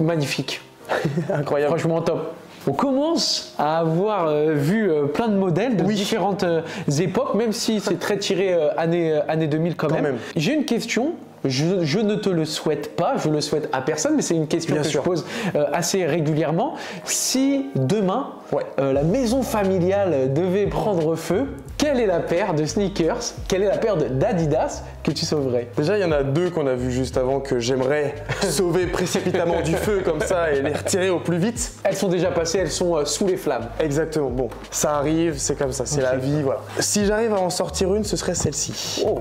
Magnifique. <laughs> Incroyable. Franchement top. On commence à avoir euh, vu euh, plein de modèles de Oui. différentes euh, époques, même si c'est <laughs> très tiré année, euh, année 2000 quand, Quand même. même. J'ai une question. Je, je ne te le souhaite pas, je le souhaite à personne, mais c'est une question Bien que sûr. je pose euh, assez régulièrement. Si demain, Ouais. euh, la maison familiale devait prendre feu, quelle est la paire de sneakers, quelle est la paire de- d'Adidas que tu sauverais? Déjà, il y en a deux qu'on a vu juste avant que j'aimerais <laughs> sauver précipitamment du feu comme ça et les retirer au plus vite. Elles sont déjà passées, elles sont euh, sous les flammes. Exactement. Bon, ça arrive, c'est comme ça, c'est la vie, voilà. Si j'arrive à en sortir une, ce serait celle-ci. Oh,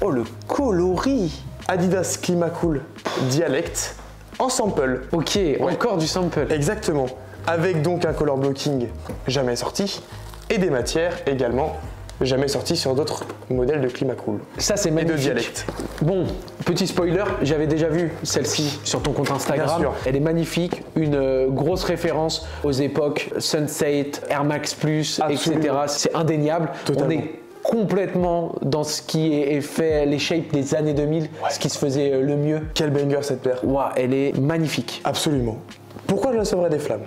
oh le coloris Adidas Climacool Dialect en sample. Ok, encore du sample. Exactement. Avec donc un color blocking jamais sorti et des matières également jamais sorties sur d'autres modèles de Climacool. Ça c'est Et de magnifique. dialecte. Bon, petit spoiler, j'avais déjà vu celle-ci sur ton compte Instagram. Bien sûr. Elle est magnifique, une euh, grosse référence aux époques Sunset, Air Max Plus, etc. C'est indéniable. Totalement. On est complètement dans ce qui est fait, les shapes des années 2000, ce qui se faisait euh, le mieux. Quel banger cette paire Waouh, elle est magnifique. Absolument. Pourquoi je la sauverais des flammes?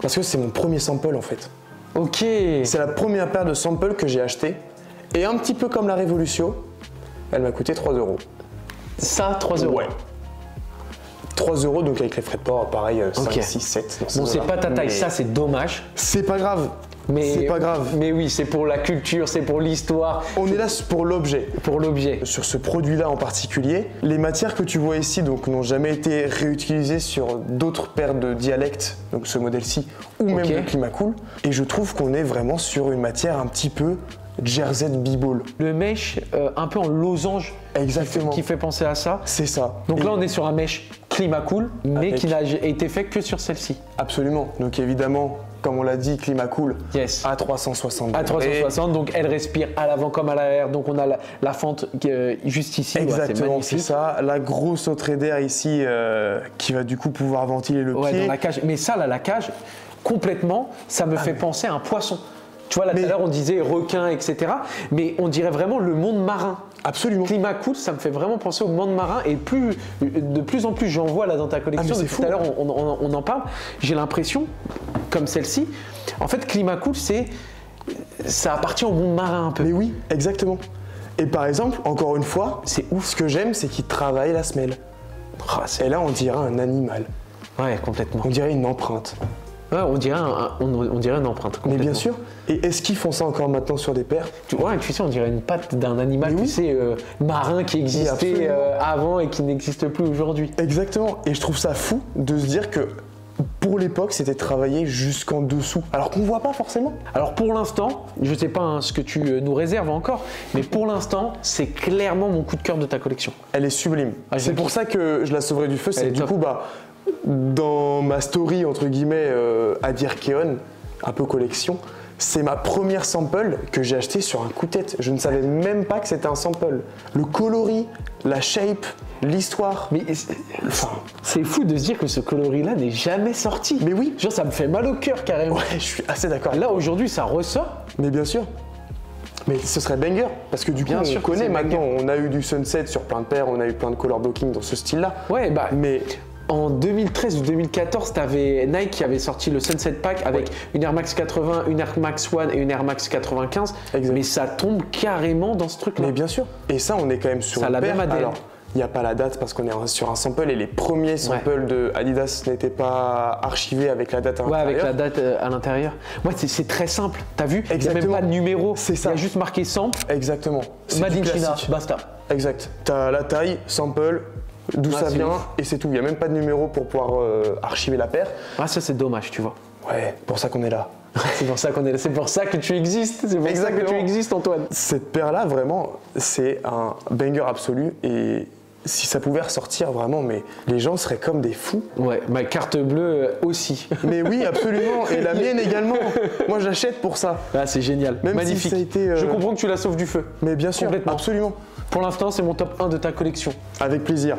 Parce que c'est mon premier sample en fait. Ok. C'est la première paire de samples que j'ai acheté. Et un petit peu comme la Révolution, elle m'a coûté 3 euros. Ça, 3 euros. Ouais. 3 euros, donc avec les frais de port, pareil, euh, 5, Ok. 6, 7. dans ces Bon, c'est pas ta taille, Mais ça c'est dommage. C'est pas grave. Mais C'est pas grave. Mais oui, c'est pour la culture, c'est pour l'histoire, On est là pour l'objet. pour l'objet. Sur ce produit-là en particulier, les matières que tu vois ici donc n'ont jamais été réutilisées sur d'autres paires de dialectes, donc ce modèle-ci, ou même le Climacool. Et je trouve qu'on est vraiment sur une matière un petit peu jersey de b-ball. Le mesh euh, un peu en losange Exactement. qui fait penser à ça. C'est ça. Donc Et- là, on est sur un mesh climat cool, mais Avec- qui n'a été fait que sur celle-ci. Absolument. Donc évidemment, comme on l'a dit, Climacool Yes. à 360 À degrés. 360, donc elle respire à l'avant comme à l'arrière. Donc on a la, la fente euh, juste ici. Exactement, c'est ça. La grosse entrée d'air ici euh, qui va du coup pouvoir ventiler le Ouais, pied. dans la cage. Mais ça, là, la cage, complètement, ça me fait penser à un poisson. Tu vois, là, tout Ah à l'heure, on disait requin, etc. Mais on dirait vraiment le monde marin. Absolument. Climat cool, ça me fait vraiment penser au monde marin. Et plus, de plus en plus, j'en vois là dans ta collection. Ah, tout à l'heure, on, on- on en parle. J'ai l'impression, comme celle-ci, en fait, Climat cool, c'est ça appartient au monde marin un peu. Mais oui, exactement. Et par exemple, encore une fois, C'est ouf. ce que j'aime, c'est qu'il travaille la semelle. Ah, Et là, on dirait un animal. Ouais, complètement. On dirait une empreinte. Ouais, on dirait, un- on, on dirait une empreinte. Mais bien sûr. Et est-ce qu'ils font ça encore maintenant sur des paires Tu- Ouais, tu sais, on dirait une patte d'un animal, tu oui. sais, euh, marin qui existait euh, avant et qui n'existe plus aujourd'hui. Exactement. Et je trouve ça fou de se dire que pour l'époque, c'était travaillé jusqu'en dessous. Alors qu'on voit pas forcément. Alors pour l'instant, je sais pas hein, ce que tu euh, nous réserves encore, mais pour l'instant, c'est clairement mon coup de cœur de ta collection. Elle est sublime. Ah, c'est pour ça que je la sauverai du feu. C'est du top. coup, bah, dans ma story, entre guillemets, euh, à dire Keon, un peu collection, c'est ma première sample que j'ai acheté sur un coup de tête. Je ne savais même pas que c'était un sample. Le coloris, la shape, l'histoire. Mais c'est- Enfin, c'est fou de se dire que ce coloris-là n'est jamais sorti. mais oui, Genre, ça me fait mal au cœur carrément. ouais, je suis assez d'accord. Là, aujourd'hui, ça ressort. Mais bien sûr. Mais ce serait banger, parce que du coup, Bien on sûr que connaît maintenant, on a eu du sunset sur plein de paires, on a eu plein de color blocking dans ce style-là. Ouais, bah, Mais En 2013 ou 2014, t'avais Nike qui avait sorti le Sunset Pack avec une Air Max 80, une Air Max One et une Air Max 95. Exact. Mais ça tombe carrément dans ce truc-là. Mais bien sûr. Et ça, on est quand même sur Ça une la paire. même ADN. Alors, il n'y a pas la date parce qu'on est sur un sample et les premiers samples de Adidas n'étaient pas archivés avec la date à Ouais, avec la l'intérieur. date euh, à l'intérieur. Ouais, c'est- très simple. T'as vu? Il n'y a même pas de numéro. C'est ça. Il y a juste marqué sample, Exactement. C'est Made in China, basta. Exact. T'as la taille, sample, d'où Ah, ça vient et c'est tout. Il n'y a même pas de numéro pour pouvoir euh, archiver la paire. Ah, ça, c'est dommage, tu vois. Ouais, pour ça qu'on est là. <laughs> C'est pour ça qu'on est là. C'est pour ça que tu existes. C'est pour ça que tu existes, Antoine. Cette paire-là, vraiment, c'est un banger absolu et si ça pouvait ressortir vraiment, mais les gens seraient comme des fous. Ouais, ma carte bleue aussi. <laughs> Mais oui, absolument, et la mienne également. Moi, j'achète pour ça. Ah, c'est génial. Même si Magnifique. ça a été, euh, Je comprends que tu la sauves du feu. Mais bien sûr, Complètement. absolument. Pour l'instant, c'est mon top 1 de ta collection. Avec plaisir.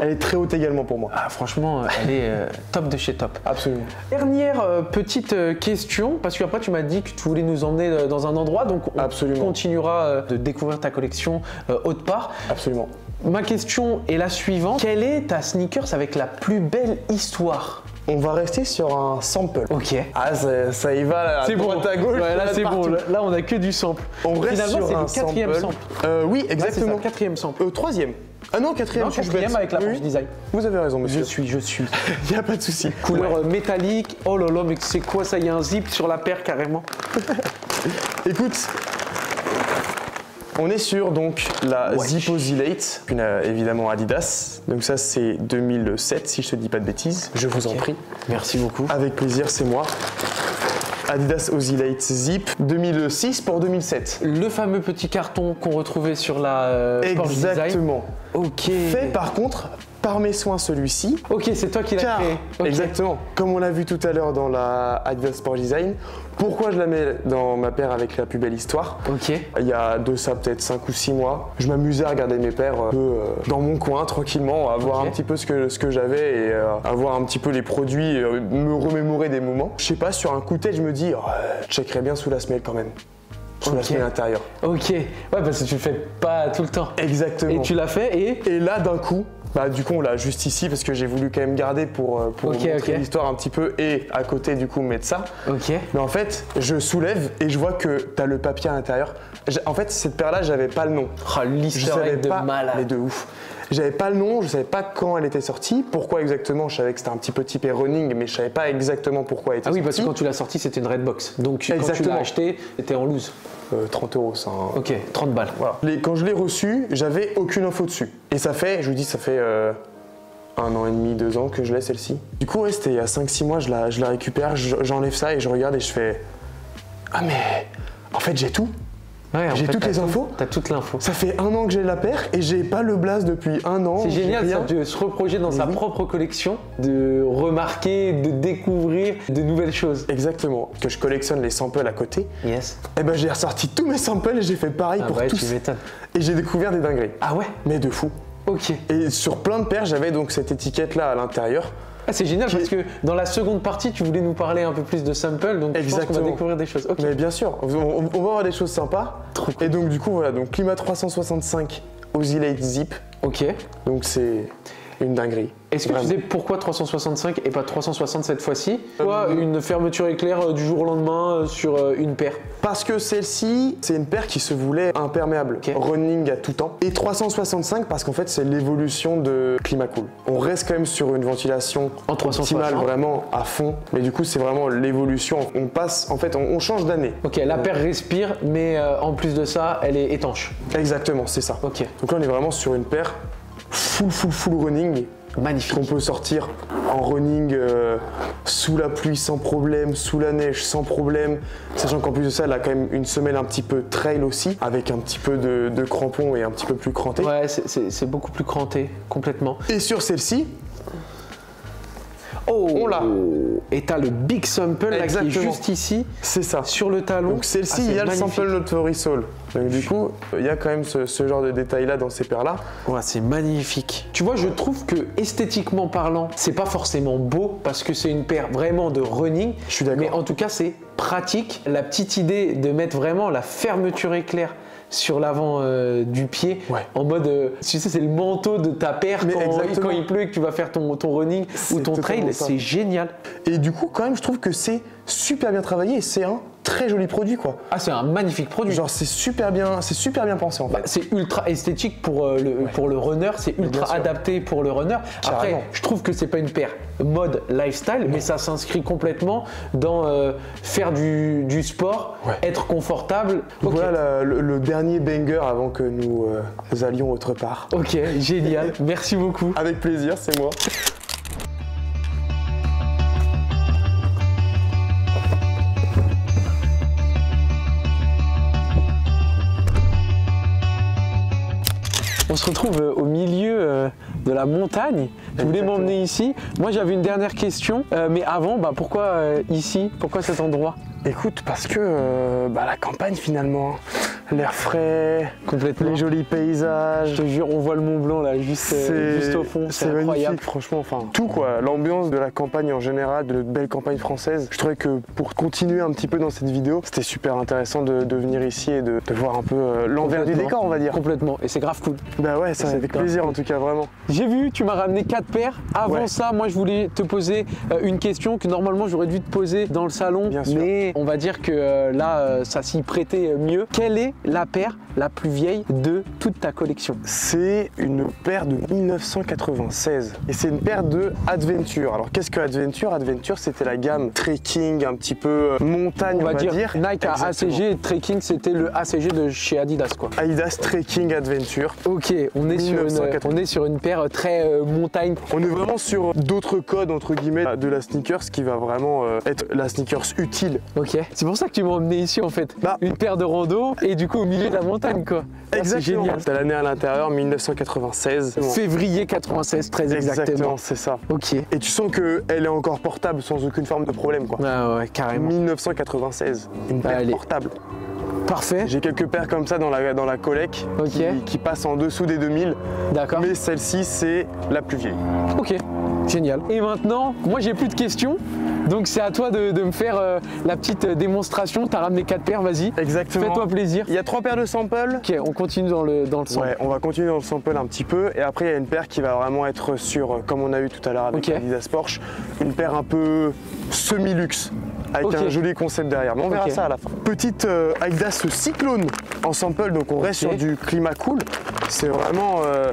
Elle est très haute également pour moi. Ah, franchement, euh, elle est euh, top de chez top. Absolument. Dernière euh, petite euh, question, parce qu'après tu m'as dit que tu voulais nous emmener dans un endroit, donc on Absolument. continuera de découvrir ta collection autre part. Absolument. Ma question est la suivante. Quelle est ta sneakers avec la plus belle histoire? On va rester sur un sample. Ok. Ah, ça, ça y va là, à droite à gauche. Ouais, là c'est bon. Là, là, on a que du sample. On reste Finalement, sur c'est le quatrième sample. sample. Euh, oui, Là, c'est exactement. ça, quatrième sample. Euh, troisième. Ah non, quatrième, Non, je suis quatrième bête. avec la French oui. Design. Vous avez raison, Je monsieur. suis, je suis. <laughs> Il n'y a pas de souci. Couleur métallique. Oh là là, mais c'est quoi ça? Il y a un zip sur la paire carrément. <laughs> Écoute, on est sur donc la Ouais. Zippo Zilate, une euh, évidemment Adidas. Donc ça c'est 2007 si je te dis pas de bêtises. Je vous en prie. Merci beaucoup. Avec plaisir, c'est moi. Adidas Ozilate Zip 2006 pour 2007. Le fameux petit carton qu'on retrouvait sur la euh, Sport Design. Exactement. Ok. Fait par contre par mes soins celui-ci. Ok, c'est toi qui l'as créé. Exactement, comme on l'a vu tout à l'heure dans la Adidas Sport Design, pourquoi je la mets dans ma paire avec la plus belle histoire Ok. Il y a de ça peut-être 5 ou 6 mois, je m'amusais à regarder mes paires un peu euh, dans mon coin tranquillement, à voir un petit peu ce que, ce que j'avais et euh, à voir un petit peu les produits, euh, me remémorer des moments. Je sais pas, sur un coup de tête, je me dis, oh, je checkerais bien sous la semelle quand même. Sous la Ok. semelle intérieure. Ok. Ouais, parce que tu le fais pas tout le temps. Exactement. Et tu l'as fait et. Et là, d'un coup, bah, du coup, on l'a juste ici parce que j'ai voulu quand même garder pour, euh, pour Ok, montrer l'histoire un petit peu et à côté, du coup, mettre ça. Ok. Mais en fait, je soulève et je vois que tu as le papier à l'intérieur. En fait, cette paire-là, j'avais pas le nom. Oh, egg de pas, malade. mais de ouf. J'avais pas le nom, je savais pas quand elle était sortie, pourquoi exactement. Je savais que c'était un petit peu typé running, mais je savais pas exactement pourquoi elle était Ah oui, parce que sortie. quand tu l'as sorti, c'était une Redbox. Donc quand tu Exactement. l'as acheté, c'était en loose. Euh, 30 euros, un- Ok, 30 balles. Voilà. Les- quand je l'ai reçu, j'avais aucune info dessus. Et ça fait, je vous dis, ça fait euh, un an et demi, deux ans que je l'ai celle-ci. Du coup, ouais, c'était il y a 5-6 mois, je la, je la récupère, je- j'enlève ça et je regarde et je fais Ah, mais en fait, j'ai tout. Ouais, J'ai toutes les infos. T'as toute l'info. Ça fait un an que j'ai la paire et j'ai pas le blaze depuis un an. C'est génial ça, de se reprojeter dans sa propre collection, de remarquer, de découvrir de nouvelles choses. Exactement. Que je collectionne les samples à côté. Yes. Et ben j'ai ressorti tous mes samples et j'ai fait pareil Ah pour ouais, tous. tu. Et j'ai découvert des dingueries. Ah ouais? Mais de fou. Ok. Et sur plein de paires, j'avais donc cette étiquette là à l'intérieur. Ah, c'est génial Qui- parce que dans la seconde partie, tu voulais nous parler un peu plus de sample, donc je pense qu'on va Exactement. découvrir des choses. Mais bien sûr, on, on- on va avoir des choses sympas. Trop cool. Et donc du coup voilà, donc Climat 365 Oscillate Zip. Ok. Donc c'est une dinguerie. Est-ce que Vraiment. tu sais pourquoi 365 et pas 360 cette fois-ci Pourquoi une fermeture éclair euh, du jour au lendemain euh, sur euh, une paire Parce que celle-ci, c'est une paire qui se voulait imperméable, running à tout temps. Et 365 parce qu'en fait, c'est l'évolution de Climacool. On reste quand même sur une ventilation En 360. optimale, vraiment à fond. Mais du coup, c'est vraiment l'évolution. On passe, en fait, on, on change d'année. Ok, la paire respire, mais euh, en plus de ça, elle est étanche. Exactement, c'est ça. Ok, Donc là, on est vraiment sur une paire full, full, full running. magnifique. qu'on peut sortir en running euh, sous la pluie sans problème, sous la neige sans problème. Sachant qu'en plus de ça, elle a quand même une semelle un petit peu trail aussi, avec un petit peu de, de crampons et un petit peu plus cranté. Ouais, c'est beaucoup plus cranté, complètement. Et sur celle-ci, Oh On l'a. Et t'as le big sample là, qui est juste ici, c'est ça. sur le talon. Donc celle-ci, Ah, il y a magnifique. le sample Notory Soul. Donc du coup, il y a quand même ce, ce genre de détails là dans ces paires là. Ouais, c'est magnifique. Tu vois, je trouve que esthétiquement parlant, c'est pas forcément beau parce que c'est une paire vraiment de running. Je suis d'accord. Mais en tout cas, c'est pratique. La petite idée de mettre vraiment la fermeture éclair sur l'avant euh, du pied Ouais. en mode euh, tu sais c'est le manteau de ta paire quand, il pleut et que tu vas faire ton, ton running ou ton trail c'est génial. Et du coup, quand même, je trouve que c'est super bien travaillé et c'est un très joli produit quoi. ah c'est un magnifique produit Genre c'est super bien, c'est super bien pensé en fait. Bah, c'est ultra esthétique pour, euh, le, pour le runner, c'est ultra adapté pour le runner. Après, je trouve que c'est pas une paire mode lifestyle, mais ça s'inscrit complètement dans euh, faire du, du sport, Ouais. être confortable. Voilà le dernier banger avant que nous, euh, nous allions autre part. Ok, génial, <laughs> merci beaucoup. Avec plaisir, c'est moi. On se retrouve euh, au milieu euh, de la montagne. Tu voulais m'emmener ici. Moi, j'avais une dernière question, euh, mais avant, bah, pourquoi ici? Pourquoi cet endroit? Écoute, parce que bah, la campagne finalement, l'air frais, Complètement. les jolis paysages. Je te jure, on voit le Mont Blanc là, juste, euh, juste au fond. C'est incroyable. magnifique, franchement. Enfin, tout quoi, l'ambiance de la campagne en général, de notre belle campagne française. Je trouvais que pour continuer un petit peu dans cette vidéo, c'était super intéressant de, de venir ici et de, de voir un peu euh, l'envers du décor, on va dire. Complètement, et c'est grave cool. Bah ouais, ça avec plaisir cool. en tout cas, vraiment. J'ai vu, tu m'as ramené quatre paires. Avant Ouais. ça, moi je voulais te poser euh, une question que normalement j'aurais dû te poser dans le salon, Bien sûr. mais on va dire que euh, là euh, ça s'y prêtait mieux. Quelle est la paire la plus vieille de toute ta collection C'est une paire de 1996 et c'est une paire de Adventure. Alors qu'est-ce que Adventure? Adventure c'était la gamme trekking, un petit peu euh, montagne On va, dire, Nike à. ACG et Trekking c'était le ACG de chez Adidas quoi. Adidas Trekking Adventure. Ok, on est, sur une, 1980. on est sur une paire très euh, montagne. On est vraiment sur d'autres codes entre guillemets de la sneakers qui va vraiment euh, être la sneakers utile. Ok, c'est pour ça que tu m'as emmené ici en fait. Bah. Une paire de rando et du coup au milieu de la montagne quoi. Ah, c'est l'année à l'intérieur 1996. Février 96, très exactement. Exactement, c'est ça. Ok. Et tu sens qu'elle est encore portable sans aucune forme de problème quoi. Ah ouais, carrément. 1996, une paire Allez. portable. Parfait. J'ai quelques paires comme ça dans la, dans la collecte qui, qui passent en dessous des 2000, D'accord. mais celle-ci c'est la plus vieille. Ok, génial. Et maintenant, moi j'ai plus de questions, donc c'est à toi de, de me faire euh, la petite euh, démonstration. T'as ramené quatre paires, vas-y. Exactement. Fais-toi plaisir. Il y a trois paires de samples. Ok, on continue dans le, dans le son. Ouais, on va continuer dans le sample un petit peu. Et après, il y a une paire qui va vraiment être sur, euh, comme on a eu tout à l'heure avec Ok. Adidas Porsche, une paire un peu semi-luxe, avec un joli concept derrière. Mais on verra ça à la fin. Petite euh, Adidas Cyclone en sample, donc on reste sur du climat cool. C'est vraiment euh,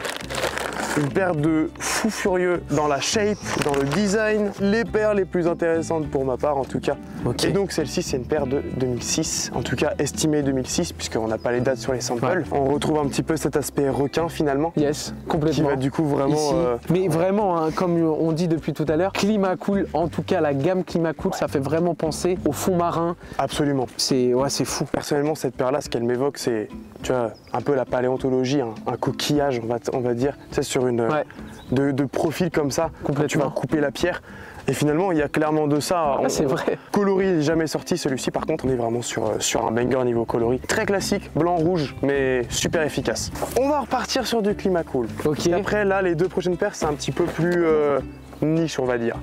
une paire de fous furieux dans la shape, dans le design. Les paires les plus intéressantes pour ma part, en tout cas. Et donc celle-ci, c'est une paire de 2006, en tout cas estimée 2006, puisqu'on n'a pas les dates sur les samples. Ouais. On retrouve un petit peu cet aspect requin finalement, Yes, qui complètement. va du coup vraiment. Euh, Mais vraiment, hein, comme on dit depuis tout à l'heure, climat cool, en tout cas la gamme climat cool, ça fait vraiment penser au fond marin. absolument. C'est ouais, fou. Personnellement, cette paire-là, ce qu'elle m'évoque, c'est tu vois, un peu la paléontologie, un, un coquillage, on va, on va dire, tu sais, sur une. Ouais. De, de profil comme ça, quand tu Complètement. vas couper la pierre. Et finalement, il y a clairement de ça. Ah, c'est vrai. Coloris n'est jamais sorti, celui-ci par contre, on est vraiment sur, euh, sur un banger niveau coloris. Très classique, blanc-rouge, mais super efficace. On va repartir sur du climat cool. Ok. Et après, là, les deux prochaines paires, c'est un petit peu plus euh, niche, on va dire.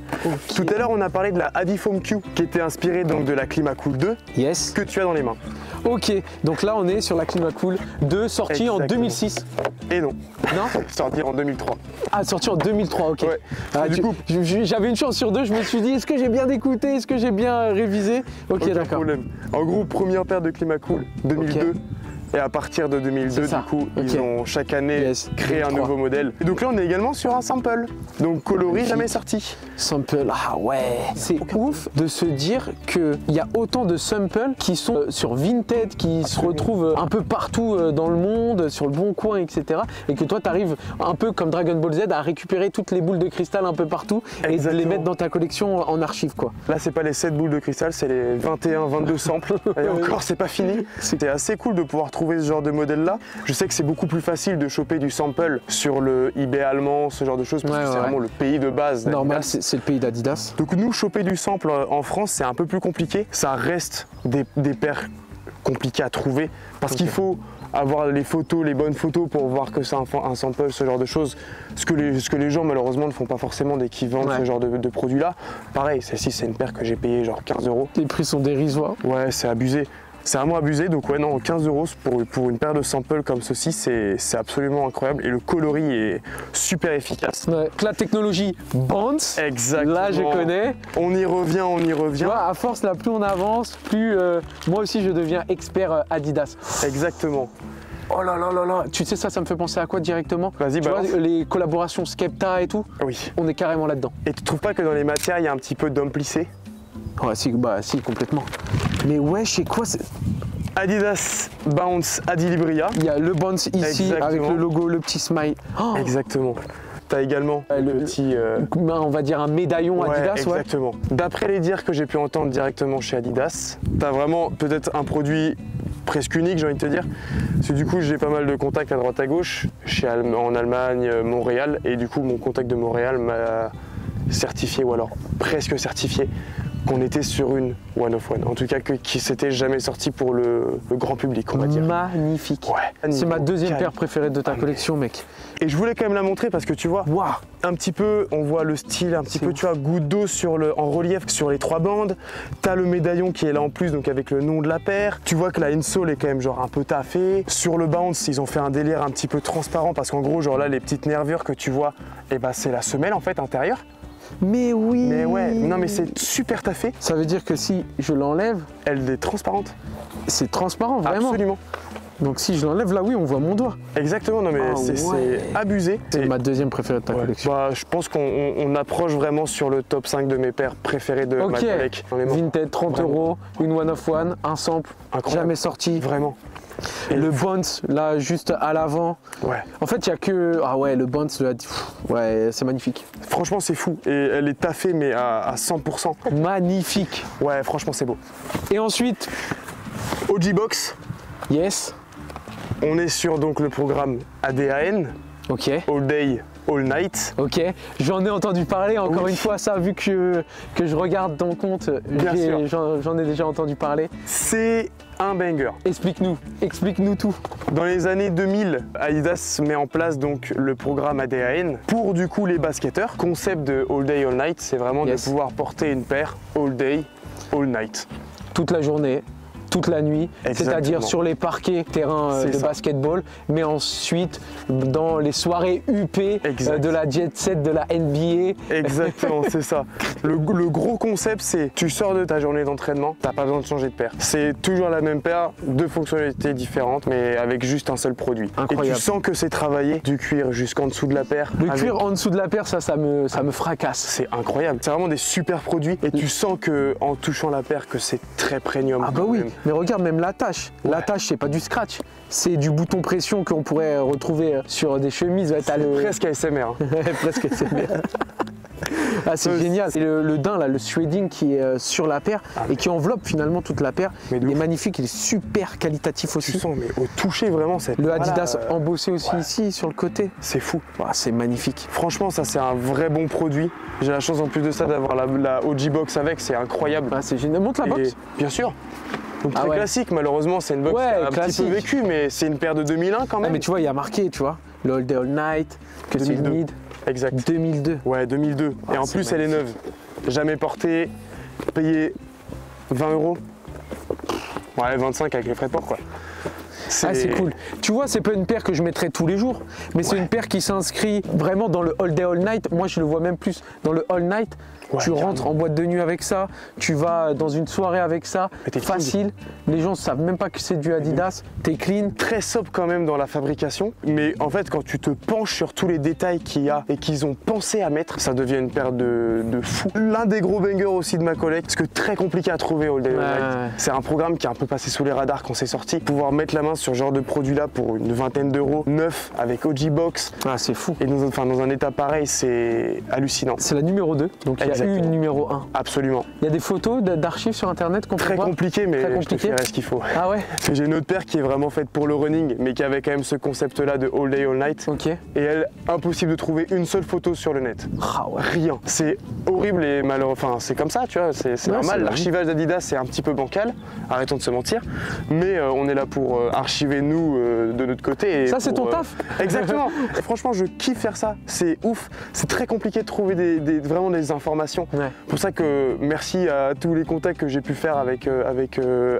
Tout à l'heure, on a parlé de la Adifoam Q, qui était inspirée donc de la Climacool 2, Yes. que tu as dans les mains. Ok, donc là on est sur la Climacool 2, sortie en Exactement. 2006. Et non, Non <laughs> sortir en 2003. Ah, sortie en 2003, ok. Ouais. Ah, J'avais une chance sur deux, je me suis dit, est-ce que j'ai bien écouté Est-ce que j'ai bien révisé? Ok, d'accord. En gros, première paire de Climacool 2002. Et à partir de 2002, C'est ça. du coup, ils ont chaque année Yes, créé un 2003. nouveau modèle. Et donc là, on est également sur un sample. Donc coloris jamais sorti. Sample, ah ouais. C'est ouf de se dire qu'il y a autant de samples qui sont euh, sur Vinted, qui se retrouvent euh, un peu partout euh, dans le monde, sur le bon coin, etc. Et que toi, tu arrives un peu comme Dragon Ball Z à récupérer toutes les boules de cristal un peu partout et de les mettre dans ta collection en archive, quoi. Là, c'est pas les 7 boules de cristal, c'est les 21, 22 samples. <laughs> Et encore, c'est pas fini. C'était assez cool de pouvoir trouver ce genre de modèle-là. Je sais que c'est beaucoup plus facile de choper du sample sur le eBay allemand, ce genre de choses, parce Ouais, que c'est vraiment le pays de base. Normal, c'est le pays d'Adidas. Donc nous, choper du sample en France, c'est un peu plus compliqué. Ça reste des, des paires compliquées à trouver, parce qu'il faut avoir les photos, les bonnes photos pour voir que c'est un, sample, ce genre de choses. Ce que les, ce que les gens malheureusement ne font pas forcément dès qu'ils vendent Ouais. ce genre de, de produits-là. Pareil, celle-ci c'est une paire que j'ai payée genre 15 euros. Les prix sont dérisoires. Ouais, c'est abusé. C'est vraiment abusé, donc ouais, non, 15 euros pour, pour une paire de samples comme ceci, c'est absolument incroyable. Et le coloris est super efficace. Ouais. La technologie Bounce, Exactement. là je connais. On y revient, on y Tu revient. vois, à force, là, plus on avance, plus euh, moi aussi je deviens expert euh, Adidas. Exactement. Oh là là là là, tu sais ça, ça me fait penser à quoi directement? Vas-y, Tu vois, balance. les collaborations Skepta et tout, Oui. on est carrément là-dedans. Et tu trouves pas que dans les matières, il y a un petit peu d'homme plissé? Ouais, si, bah si, complètement. Mais ouais, sais quoi, c'est- Adidas Bounce Adilibria. il y a le Bounce ici Exactement. avec le logo, le petit smile. Oh, Exactement. T'as également Euh, le petit. euh, on va dire un médaillon ouais, Adidas, ouais. exactement. D'après les dires que j'ai pu entendre directement chez Adidas, t'as vraiment peut-être un produit presque unique, j'ai envie de te dire. Parce que du coup, j'ai pas mal de contacts à droite à gauche, chez Allem- en Allemagne, euh, Montréal, et du coup, mon contact de Montréal m'a certifié, ou alors presque certifié, qu'on était sur une One of One. En tout cas, que, qui s'était jamais sorti pour le, le grand public, on va dire. Magnifique. Ouais. C'est ma deuxième paire préférée de ta Ah, mais- collection, mec. Et je voulais quand même la montrer parce que tu vois, Waouh un petit peu, on voit le style, un petit peu, ouf. tu vois, goutte d'eau sur le, en relief sur les trois bandes. T'as le médaillon qui est là en plus, donc avec le nom de la paire. Tu vois que la insole est quand même genre un peu taffée. Sur le bounce, ils ont fait un délire un petit peu transparent parce qu'en gros, genre là, les petites nervures que tu vois, et bah c'est la semelle en fait intérieure. Mais oui Mais ouais, non mais c'est super taffé. Ça veut dire que si je l'enlève, Elle est transparente. c'est transparent, vraiment. Absolument. Donc si je l'enlève, là oui, on voit mon doigt. Exactement, non mais Ah c'est ouais. abusé. C'est ma deuxième préférée de ta Ouais. collection. Bah, je pense qu'on on- on approche vraiment sur le top 5 de mes paires préférées de ma Ok, collecte. On est mort. Vinted, 30 Vraiment. euros, une one of one, un sample, Incroyable. jamais sorti. Vraiment. Le Bounce, là, juste à l'avant. Ouais. En fait, il n'y a que. Ah ouais, le Bounce, le... pff, ouais, c'est magnifique. Franchement, c'est fou. Et elle est taffée, mais à, à 100%. Magnifique. Ouais, franchement, c'est beau. Et ensuite, OG Box, yes, on est sur donc le programme ADAN, ok. All Day, All Night. Ok, j'en ai entendu parler encore Oui. une fois ça, vu que, que je regarde compte, j'ai- sûr. j'en j'en ai déjà entendu parler. C'est un banger. Explique-nous, explique-nous tout. Dans les années 2000, Adidas met en place donc le programme ADAN pour du coup les basketteurs. Concept de All Day, All Night, c'est vraiment Yes. de pouvoir porter une paire All Day, All Night. Toute la journée, toute la nuit, c'est-à-dire sur les parquets terrains euh, de ça. basketball, mais ensuite dans les soirées UP euh, de la jet set de la NBA. Exactement, c'est ça. <laughs> Le, le gros concept, c'est tu sors de ta journée d'entraînement, t'as pas besoin de changer de paire. C'est toujours la même paire, deux fonctionnalités différentes, mais avec juste un seul produit. Et Incroyable. tu sens que c'est travaillé du cuir jusqu'en dessous de la paire. Le avec- cuir en dessous de la paire, ça, ça me, ça me fracasse. C'est incroyable. C'est vraiment des super produits et tu sens que en touchant la paire que c'est très premium. Ah bah oui, même. Mais regarde même l'attache. L'attache, c'est pas du scratch, c'est du bouton pression qu'on pourrait retrouver euh, sur des chemises. Ouais, le- Presque ASMR. <laughs> Presque c'est bien. Ah, c'est Ouais, génial. Et le, le daim, là, le threading qui est euh, sur la paire et qui enveloppe finalement toute la paire, Mais il est magnifique, il est super qualitatif Tu aussi. sens, mais au toucher vraiment cette. Le Adidas euh, embossé aussi ouais. ici sur le côté. c'est fou. Ah, c'est magnifique. Franchement, ça c'est un vrai bon produit. J'ai la chance en plus de ça d'avoir la, la OG Box avec, c'est incroyable. Ah, c'est génial. Montre la Et- box. Bien sûr. Donc Ah très ouais. classique, malheureusement c'est une box Ouais, qui a un classique. petit peu vécu, mais c'est une paire de 2001 quand Ah, même. mais tu vois, il y a marqué, tu vois, le All Day All Night, que c'est 2002. mid, Exact. 2002. Ouais, 2002. Ah, Et en c'est plus elle est neuve. Jamais portée, payée 20 euros. Ouais, 25 avec les frais de port quoi. Ah, c'est cool. Tu vois, c'est pas une paire que je mettrais tous les jours, mais c'est une paire qui s'inscrit vraiment dans le all day, all night. Moi, je le vois même plus dans le all night. Ouais, tu rentres en boîte de nuit avec ça, tu vas dans une soirée avec ça, facile. Les gens savent même pas que c'est du Adidas. T'es clean. très sobre quand même dans la fabrication, mais en fait quand tu te penches sur tous les détails qu'il y a et qu'ils ont pensé à mettre, ça devient une paire de, de fou. L'un des gros bangers aussi de ma collecte, parce que très compliqué à trouver All Day Ouais. C'est un programme qui est un peu passé sous les radars quand c'est sorti. Pouvoir mettre la main sur ce genre de produit là pour une vingtaine d'euros, neuf avec OG Box Ah, c'est fou. et dans, un- enfin, dans un état pareil, c'est hallucinant. C'est la numéro 2, donc il y a eu Exactement. une numéro 1. Absolument. Il y a des photos d'archives sur internet qu'on peut Très voir compliqué, mais Très je te compliqué. ferai ce qu'il faut. Ah ouais <laughs> J'ai une autre paire qui est vraiment faite pour le running, mais qui avait quand même ce concept-là de all day, all night. Ok. Et elle, impossible de trouver une seule photo sur le net. Ah ouais. Rien. C'est horrible et malheureux. Enfin, c'est comme ça, tu vois, c'est Ouais, normal. L'archivage d'Adidas, c'est un petit peu bancal. Arrêtons de se mentir. Mais euh, on est là pour euh, archiver nous euh, de notre côté. et Ça, c'est ton euh, taf <laughs> Exactement. Et <laughs> franchement, je kiffe faire ça. C'est ouf. C'est très compliqué de trouver des, des- vraiment des informations. Ouais. pour ça que merci à tous les contacts que j'ai pu faire avec, euh, avec euh,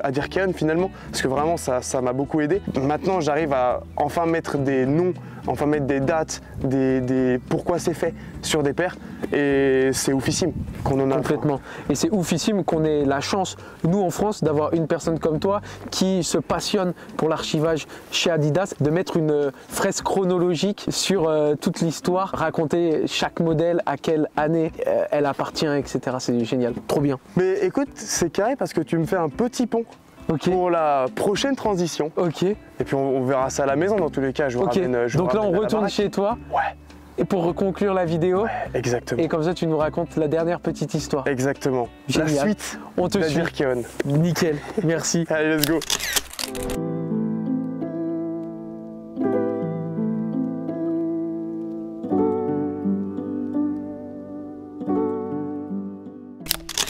finalement, parce que vraiment ça ça m'a beaucoup aidé. Maintenant j'arrive à enfin mettre des noms, enfin mettre des dates, des, des pourquoi c'est fait sur des paires, et c'est oufissime qu'on en a. Complètement. Et c'est oufissime qu'on ait la chance, nous en France, d'avoir une personne comme toi qui se passionne pour l'archivage chez Adidas, de mettre une euh, fresque chronologique sur euh, toute l'histoire, raconter chaque modèle, à quelle année euh, elle appartient, etc. C'est génial. Trop bien. Mais écoute, c'est carré parce que tu me fais un petit pont Pour la prochaine transition, Ok. et puis on, on verra ça à la maison dans tous les cas. Je vous ramène, Donc là, on retourne chez toi. Ouais, Et pour conclure la vidéo, exactement. et comme ça, tu nous racontes la dernière petite histoire. Exactement. La suite On te suit. d'Adirkan. Nickel. Merci. <laughs> Allez, let's go.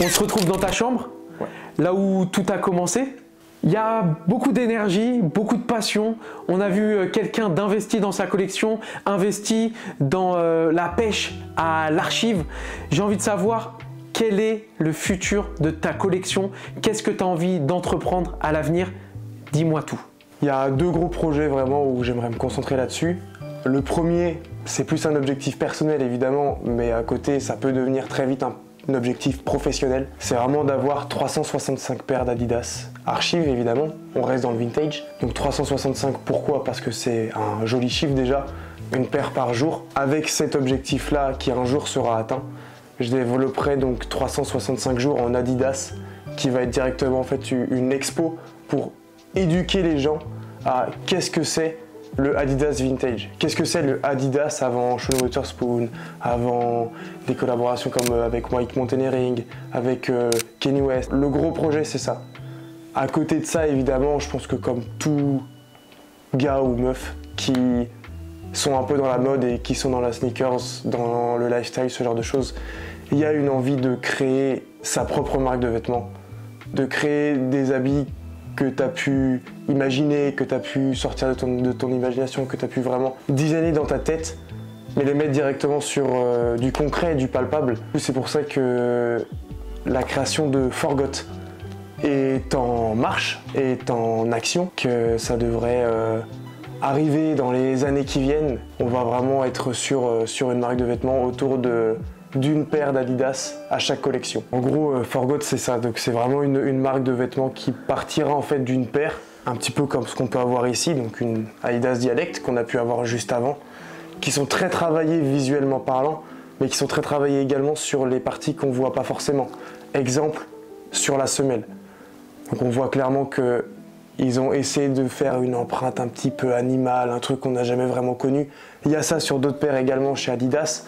On se retrouve dans ta chambre, là où tout a commencé. Il y a beaucoup d'énergie, beaucoup de passion. On a vu euh, quelqu'un d'investi dans sa collection, investi dans euh, la pêche à l'archive. J'ai envie de savoir quel est le futur de ta collection? Qu'est-ce que tu as envie d'entreprendre à l'avenir? Dis-moi tout. Il y a deux gros projets vraiment où j'aimerais me concentrer là-dessus. Le premier, c'est plus un objectif personnel évidemment, mais à côté, ça peut devenir très vite un, un objectif professionnel. C'est vraiment d'avoir 365 paires d'Adidas. Archives évidemment, on reste dans le vintage. Donc 365, pourquoi? Parce que c'est un joli chiffre déjà, une paire par jour. Avec cet objectif-là qui un jour sera atteint, je développerai donc 365 jours en Adidas qui va être directement en fait une expo pour éduquer les gens à qu'est-ce que c'est le Adidas Vintage. Qu'est-ce que c'est le Adidas avant Sean Waterspoon, avant des collaborations comme euh, avec Mike Mountaineering, avec euh, Kenny West. Le gros projet, c'est ça. À côté de ça, évidemment, je pense que comme tout gars ou meuf qui sont un peu dans la mode et qui sont dans la sneakers, dans le lifestyle, ce genre de choses, il y a une envie de créer sa propre marque de vêtements, de créer des habits que tu as pu imaginer, que tu as pu sortir de ton, imagination, que tu as pu vraiment designer dans ta tête, mais les mettre directement sur euh, du concret, du palpable. C'est pour ça que la création de Forgot est en marche, est en action, que ça devrait euh, arriver dans les années qui viennent. On va vraiment être sur, euh, sur une marque de vêtements autour de d'une paire d'Adidas à chaque collection. En gros, euh, Forgot c'est ça, donc c'est vraiment une, marque de vêtements qui partira en fait d'une paire, un petit peu comme ce qu'on peut avoir ici, donc une Adidas Dialect qu'on a pu avoir juste avant, qui sont très travaillés visuellement parlant, mais qui sont très travaillés également sur les parties qu'on voit pas forcément. Exemple, sur la semelle. Donc on voit clairement que ils ont essayé de faire une empreinte un petit peu animale, un truc qu'on n'a jamais vraiment connu. Il y a ça sur d'autres paires également chez Adidas,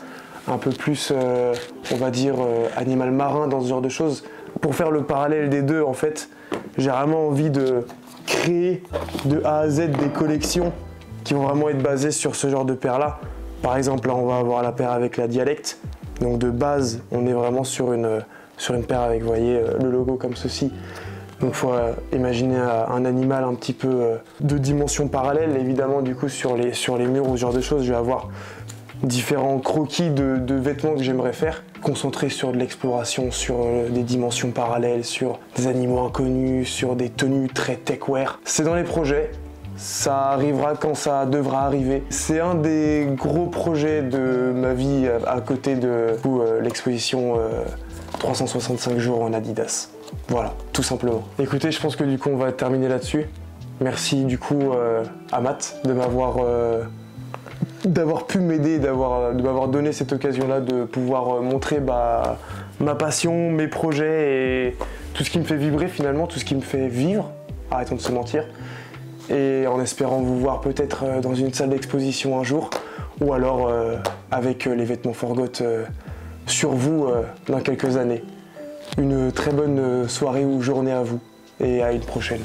un peu plus, euh, on va dire, euh, animal marin dans ce genre de choses. Pour faire le parallèle des deux, en fait, j'ai vraiment envie de créer de A à Z des collections qui vont vraiment être basées sur ce genre de paires-là. Par exemple, là, on va avoir la paire avec la Dialect. Donc de base, on est vraiment sur une, sur une paire avec, vous voyez, euh, le logo comme ceci. Donc faut euh, imaginer euh, un animal un petit peu euh, de dimension parallèle. Évidemment, du coup, sur les, sur les murs ou ce genre de choses, je vais avoir différents croquis de, vêtements que j'aimerais faire, concentrés sur de l'exploration, sur des dimensions parallèles, sur des animaux inconnus, sur des tenues très techwear. C'est dans les projets. Ça arrivera quand ça devra arriver. C'est un des gros projets de ma vie à, côté de l'exposition euh, 365 jours en Adidas. Voilà, tout simplement. Écoutez, je pense que du coup on va terminer là-dessus. Merci du coup euh, à Matt de m'avoir euh, d'avoir pu m'aider, de m'avoir donné cette occasion-là de pouvoir euh, montrer bah, ma passion, mes projets et tout ce qui me fait vibrer finalement, tout ce qui me fait vivre. Arrêtons de se mentir. Et en espérant vous voir peut-être dans une salle d'exposition un jour, ou alors avec les vêtements Forgot sur vous dans quelques années. Une très bonne euh, soirée ou journée à vous et à une prochaine.